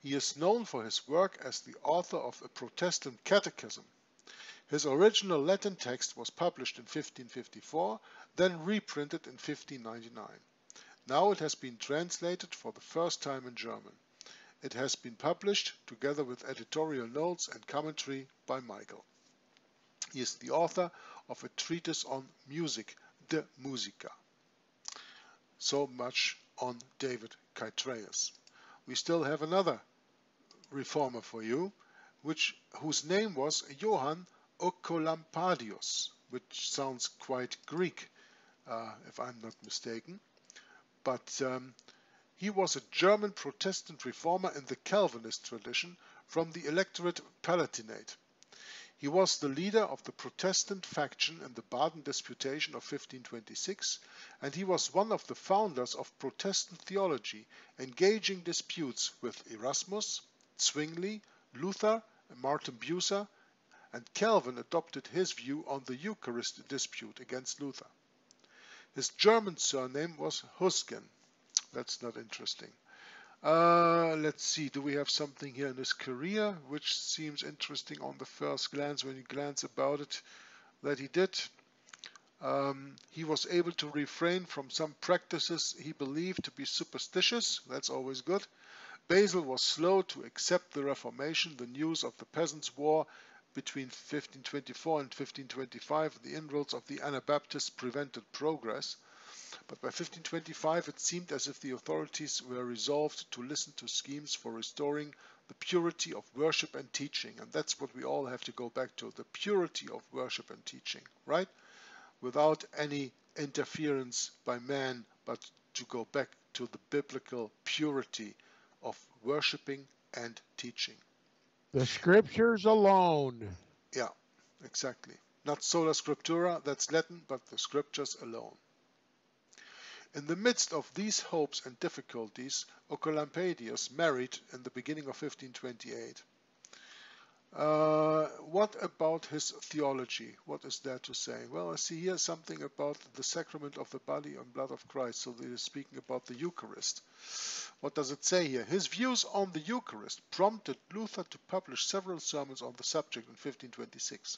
He is known for his work as the author of a Protestant catechism. His original Latin text was published in 1554, then reprinted in 1599. Now it has been translated for the first time in German. It has been published together with editorial notes and commentary by Michael. He is the author of a treatise on music, De Musica. So much on David Chytraeus. We still have another reformer for you, which whose name was Johann Oecolampadius, which sounds quite Greek, uh, if I'm not mistaken. But um, he was a German Protestant reformer in the Calvinist tradition from the Electorate Palatinate. He was the leader of the Protestant faction in the Baden Disputation of 1526, and he was one of the founders of Protestant theology, engaging disputes with Erasmus, Zwingli, Luther, Martin Bucer, and Calvin adopted his view on the Eucharist dispute against Luther. His German surname was Husgen. That's not interesting. Uh, let's see, do we have something here in his career which seems interesting on the first glance when you glance about it that he did? Um, he was able to refrain from some practices he believed to be superstitious, that's always good. Basel was slow to accept the Reformation, the news of the Peasants' War between 1524 and 1525, the inroads of the Anabaptists prevented progress. But by 1525 it seemed as if the authorities were resolved to listen to schemes for restoring the purity of worship and teaching. And that's what we all have to go back to, the purity of worship and teaching, right? without any interference by man, but to go back to the biblical purity of worshiping and teaching. The scriptures alone. Yeah, exactly. Not sola scriptura, that's Latin, but the scriptures alone. In the midst of these hopes and difficulties, Oecolampadius married in the beginning of 1528. Uh, what about his theology? What is there to say? Well, I see here something about the sacrament of the body and blood of Christ. So he is speaking about the Eucharist. What does it say here? His views on the Eucharist prompted Luther to publish several sermons on the subject in 1526.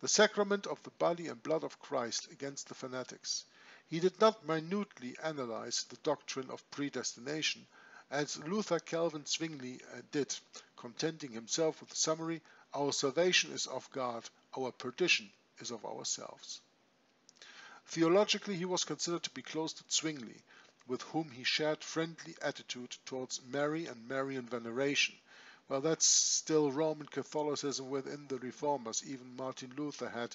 The sacrament of the body and blood of Christ against the fanatics. He did not minutely analyze the doctrine of predestination, as Luther Calvin Zwingli uh, did, contenting himself with the summary, Our salvation is of God, our perdition is of ourselves. Theologically, he was considered to be close to Zwingli, with whom he shared friendly attitude towards Mary and Marian veneration. Well, that's still Roman Catholicism within the Reformers. Even Martin Luther had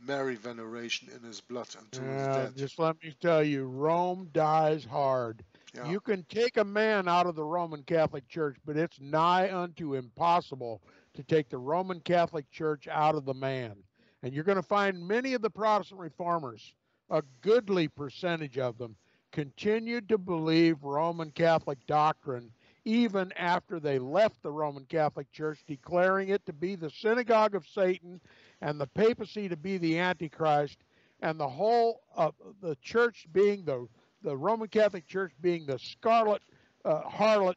Mary veneration in his blood until yeah, his death. Just let me tell you, Rome dies hard. Yeah. You can take a man out of the Roman Catholic Church, but it's nigh unto impossible to take the Roman Catholic Church out of the man. And you're going to find many of the Protestant reformers, a goodly percentage of them, continued to believe Roman Catholic doctrine even after they left the Roman Catholic Church, declaring it to be the synagogue of Satan and the papacy to be the Antichrist, and the whole of the church being the the Roman Catholic Church being the scarlet uh, harlot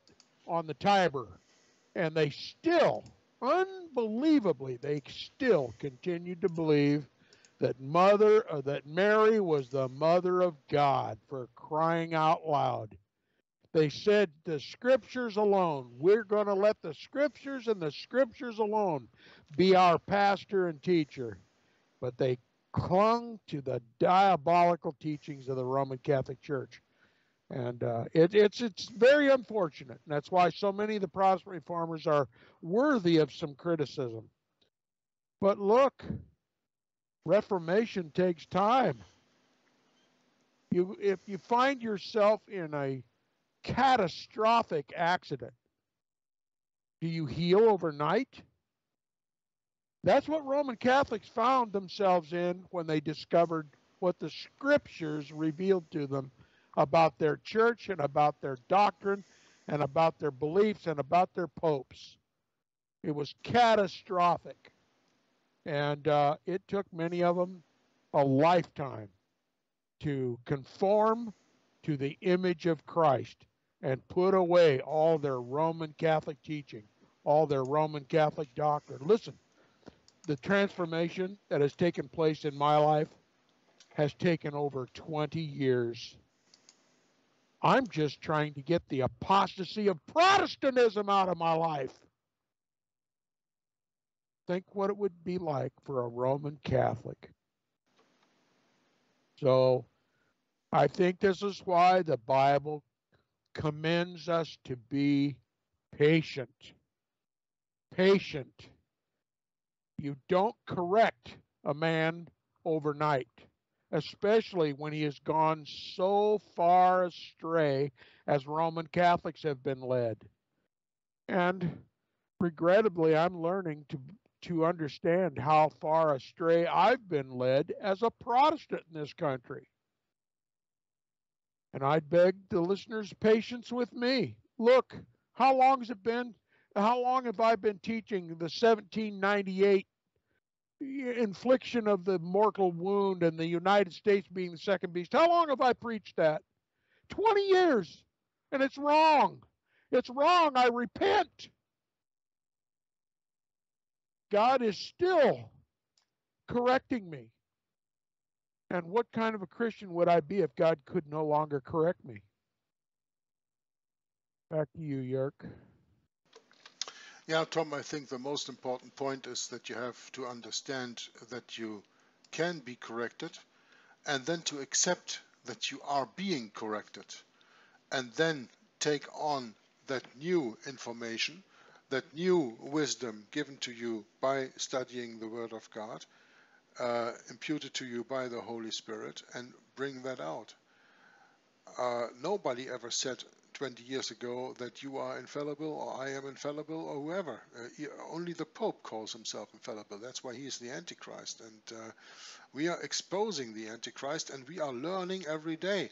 on the Tiber. And they still, unbelievably, they still continued to believe that mother uh, that Mary was the mother of God for crying out loud. They said the scriptures alone. We're going to let the scriptures and the scriptures alone be our pastor and teacher. But they clung to the diabolical teachings of the Roman Catholic Church. And uh, it, it's it's very unfortunate. And that's why so many of the Protestant reformers are worthy of some criticism. But look, Reformation takes time. You, if you find yourself in a catastrophic accident, do you heal overnight? That's what Roman Catholics found themselves in when they discovered what the scriptures revealed to them about their church and about their doctrine and about their beliefs and about their popes. It was catastrophic. And uh, it took many of them a lifetime to conform to the image of Christ and put away all their Roman Catholic teaching, all their Roman Catholic doctrine. Listen, the transformation that has taken place in my life has taken over 20 years. I'm just trying to get the apostasy of Protestantism out of my life. Think what it would be like for a Roman Catholic. So I think this is why the Bible commends us to be patient. Patient you don't correct a man overnight, especially when he has gone so far astray as Roman Catholics have been led. And regrettably, I'm learning to to understand how far astray I've been led as a Protestant in this country. And I'd beg the listeners' patience with me. Look, how long has it been? How long have I been teaching the 1798 infliction of the mortal wound and the United States being the second beast. How long have I preached that? 20 years. And it's wrong. It's wrong. I repent. God is still correcting me. And what kind of a Christian would I be if God could no longer correct me? Back to you, Jörg. Yeah, Tom, I think the most important point is that you have to understand that you can be corrected and then to accept that you are being corrected and then take on that new information, that new wisdom given to you by studying the Word of God, uh, imputed to you by the Holy Spirit, and bring that out. Uh, nobody ever said 20 years ago that you are infallible or I am infallible or whoever. Uh, only the Pope calls himself infallible. That's why he is the Antichrist. And uh, we are exposing the Antichrist and we are learning every day.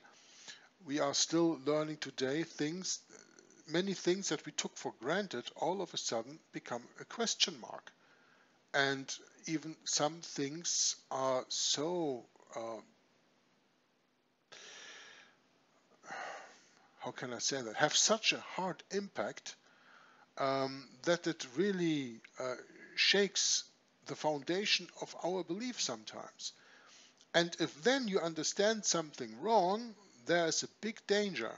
We are still learning today things, many things that we took for granted all of a sudden become a question mark. And even some things are so uh, how can I say that, have such a hard impact um, that it really uh, shakes the foundation of our belief sometimes. And if then you understand something wrong, there is a big danger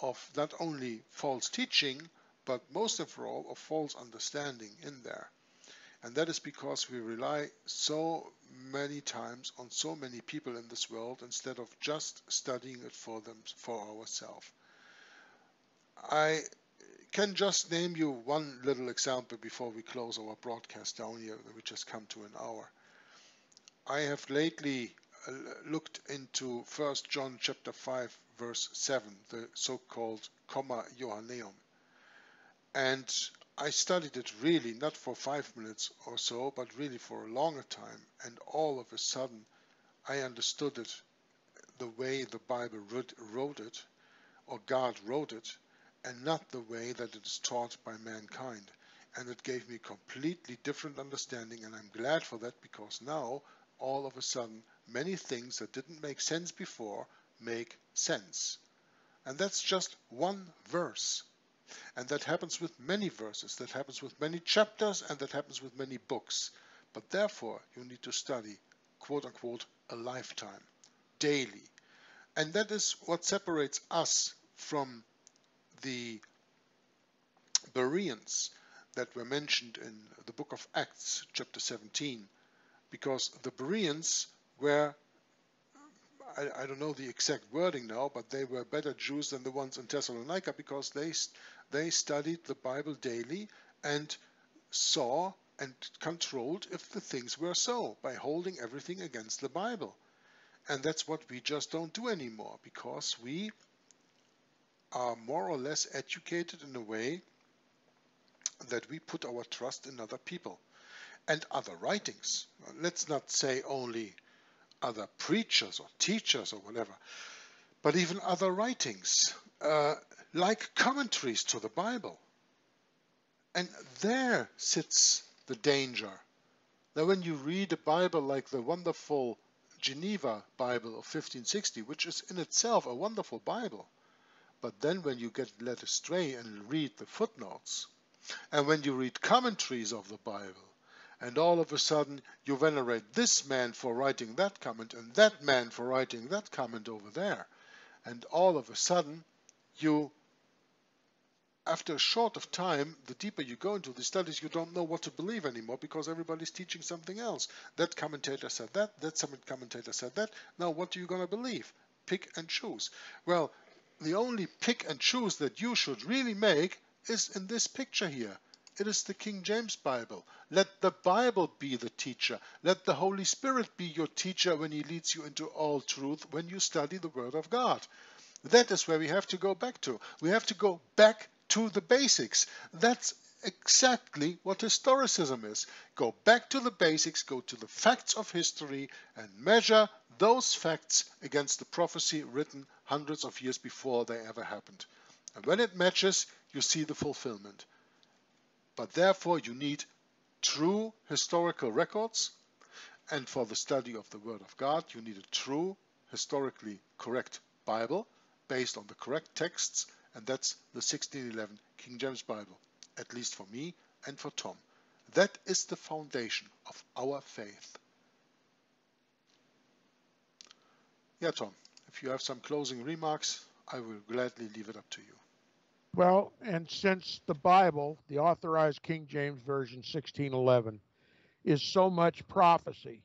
of not only false teaching, but most of all, of false understanding in there. And that is because we rely so many times on so many people in this world instead of just studying it for them for ourselves. I can just name you one little example before we close our broadcast down here, we just come to an hour. I have lately uh, looked into 1 John chapter 5 verse 7, the so-called Comma Johanneum. And I studied it really, not for five minutes or so, but really for a longer time. And all of a sudden, I understood it the way the Bible wrote it, or God wrote it, and not the way that it is taught by mankind. And it gave me completely different understanding, and I'm glad for that because now, all of a sudden, many things that didn't make sense before make sense. And that's just one verse. And that happens with many verses, that happens with many chapters, and that happens with many books. But therefore, you need to study, quote unquote, a lifetime, daily. And that is what separates us from the Bereans that were mentioned in the book of Acts, chapter 17, because the Bereans were, I, I, don't know the exact wording now, but they were better Jews than the ones in Thessalonica because they, they studied the Bible daily and saw and controlled if the things were so by holding everything against the Bible. And that's what we just don't do anymore because we are more or less educated in a way that we put our trust in other people and other writings. Let's not say only other preachers or teachers or whatever, but even other writings, uh, like commentaries to the Bible. And there sits the danger. Now, when you read a Bible like the wonderful Geneva Bible of 1560, which is in itself a wonderful Bible, but then when you get led astray and read the footnotes, and when you read commentaries of the Bible, and all of a sudden you venerate this man for writing that comment and that man for writing that comment over there, and all of a sudden you after a short of time, the deeper you go into the studies, you don't know what to believe anymore because everybody's teaching something else. That commentator said that, that commentator said that. Now, what are you going to believe? Pick and choose. Well, the only pick and choose that you should really make is in this picture here. It is the King James Bible. Let the Bible be the teacher. Let the Holy Spirit be your teacher when he leads you into all truth when you study the Word of God. That is where we have to go back to. We have to go back to the basics. That's exactly what historicism is. Go back to the basics, go to the facts of history, and measure those facts against the prophecy written hundreds of years before they ever happened. And when it matches, you see the fulfillment. But therefore, you need true historical records, and for the study of the Word of God, you need a true, historically correct Bible based on the correct texts and that's the 1611 King James Bible, at least for me and for Tom. That is the foundation of our faith. Yeah, Tom, if you have some closing remarks, I will gladly leave it up to you. Well, and since the Bible, the authorized King James Version 1611, is so much prophecy,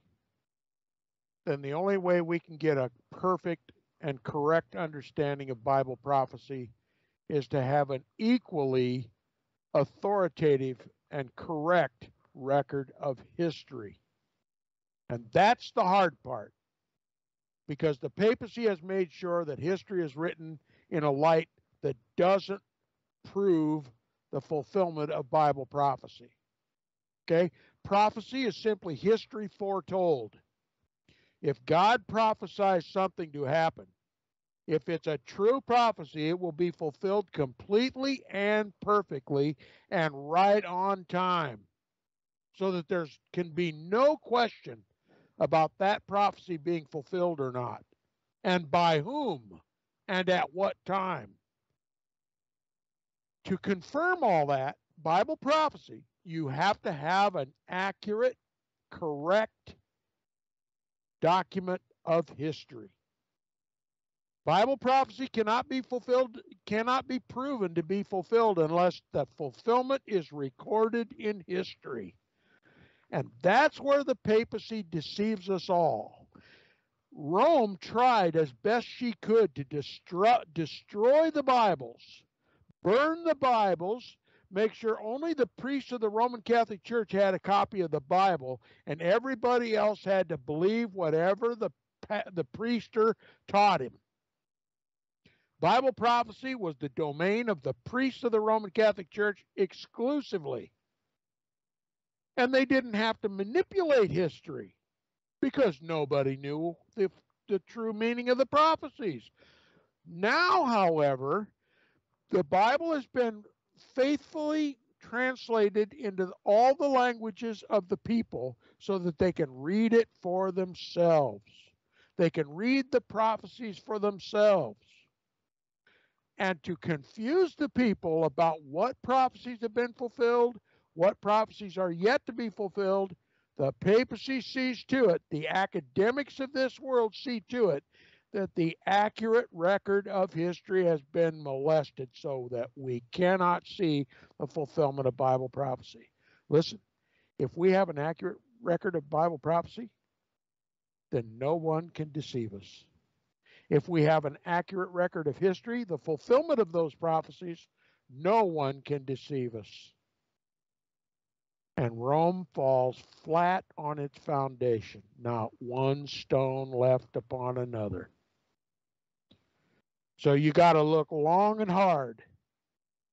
then the only way we can get a perfect and correct understanding of Bible prophecy is to have an equally authoritative and correct record of history. And that's the hard part because the papacy has made sure that history is written in a light that doesn't prove the fulfillment of Bible prophecy. Okay? Prophecy is simply history foretold. If God prophesies something to happen, if it's a true prophecy, it will be fulfilled completely and perfectly and right on time so that there can be no question about that prophecy being fulfilled or not, and by whom, and at what time. To confirm all that Bible prophecy, you have to have an accurate, correct document of history. Bible prophecy cannot be fulfilled, cannot be proven to be fulfilled unless the fulfillment is recorded in history. And that's where the papacy deceives us all. Rome tried as best she could to destroy, destroy the Bibles, burn the Bibles, make sure only the priests of the Roman Catholic Church had a copy of the Bible, and everybody else had to believe whatever the the priester taught him. Bible prophecy was the domain of the priests of the Roman Catholic Church exclusively. And they didn't have to manipulate history because nobody knew the, the true meaning of the prophecies. Now, however, the Bible has been faithfully translated into all the languages of the people so that they can read it for themselves. They can read the prophecies for themselves. And to confuse the people about what prophecies have been fulfilled, what prophecies are yet to be fulfilled, the papacy sees to it, the academics of this world see to it that the accurate record of history has been molested so that we cannot see the fulfillment of Bible prophecy. Listen, if we have an accurate record of Bible prophecy, then no one can deceive us. If we have an accurate record of history, the fulfillment of those prophecies, no one can deceive us. And Rome falls flat on its foundation, not one stone left upon another. So you got to look long and hard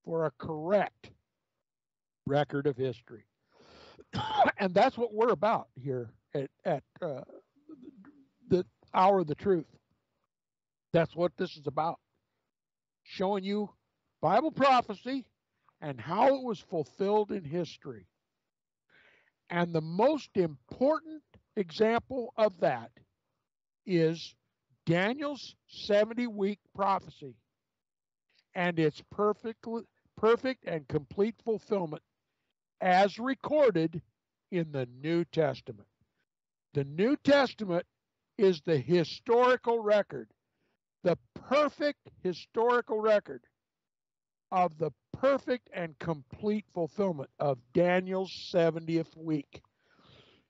for a correct record of history. and that's what we're about here at, at uh, the hour of the truth. That's what this is about. Showing you Bible prophecy and how it was fulfilled in history. And the most important example of that is Daniel's 70 week prophecy and its perfect, perfect and complete fulfillment as recorded in the New Testament. The New Testament is the historical record, the perfect historical record of the perfect and complete fulfillment of Daniel's 70th week.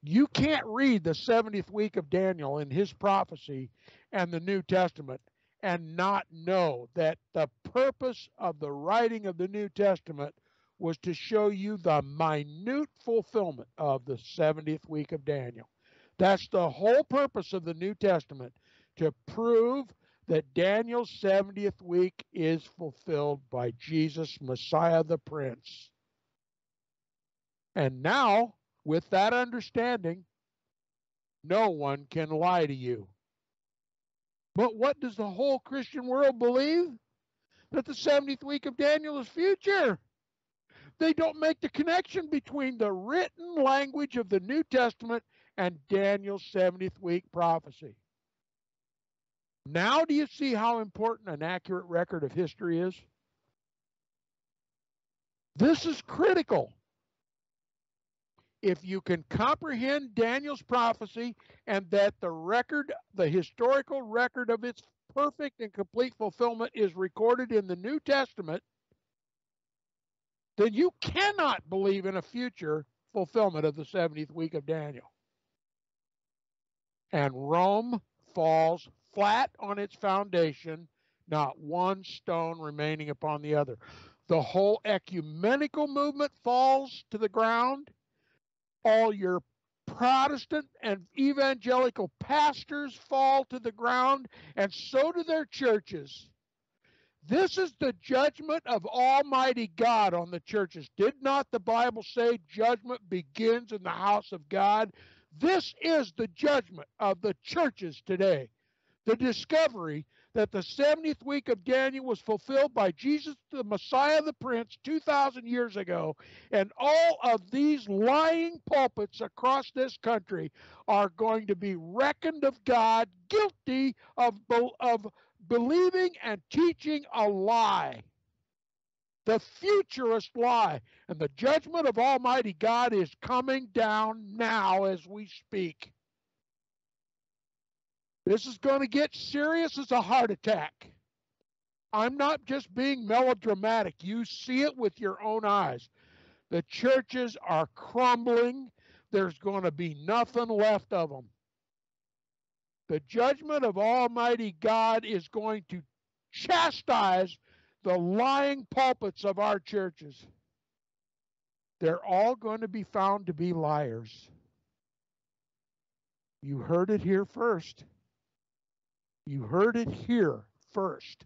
You can't read the 70th week of Daniel in his prophecy and the New Testament and not know that the purpose of the writing of the New Testament was to show you the minute fulfillment of the 70th week of Daniel. That's the whole purpose of the New Testament to prove that Daniel's 70th week is fulfilled by Jesus, Messiah the Prince. And now, with that understanding, no one can lie to you. But what does the whole Christian world believe? That the 70th week of Daniel is future. They don't make the connection between the written language of the New Testament and Daniel's 70th week prophecy. Now, do you see how important an accurate record of history is? This is critical. If you can comprehend Daniel's prophecy and that the record, the historical record of its perfect and complete fulfillment is recorded in the New Testament, then you cannot believe in a future fulfillment of the 70th week of Daniel. And Rome falls flat on its foundation, not one stone remaining upon the other. The whole ecumenical movement falls to the ground. All your Protestant and evangelical pastors fall to the ground, and so do their churches. This is the judgment of Almighty God on the churches. Did not the Bible say judgment begins in the house of God? This is the judgment of the churches today. The discovery that the 70th week of Daniel was fulfilled by Jesus, the Messiah, the Prince, 2,000 years ago. And all of these lying pulpits across this country are going to be reckoned of God guilty of, of believing and teaching a lie. The futurist lie. And the judgment of Almighty God is coming down now as we speak. This is going to get serious as a heart attack. I'm not just being melodramatic. You see it with your own eyes. The churches are crumbling. There's going to be nothing left of them. The judgment of Almighty God is going to chastise the lying pulpits of our churches. They're all going to be found to be liars. You heard it here first. You heard it here first.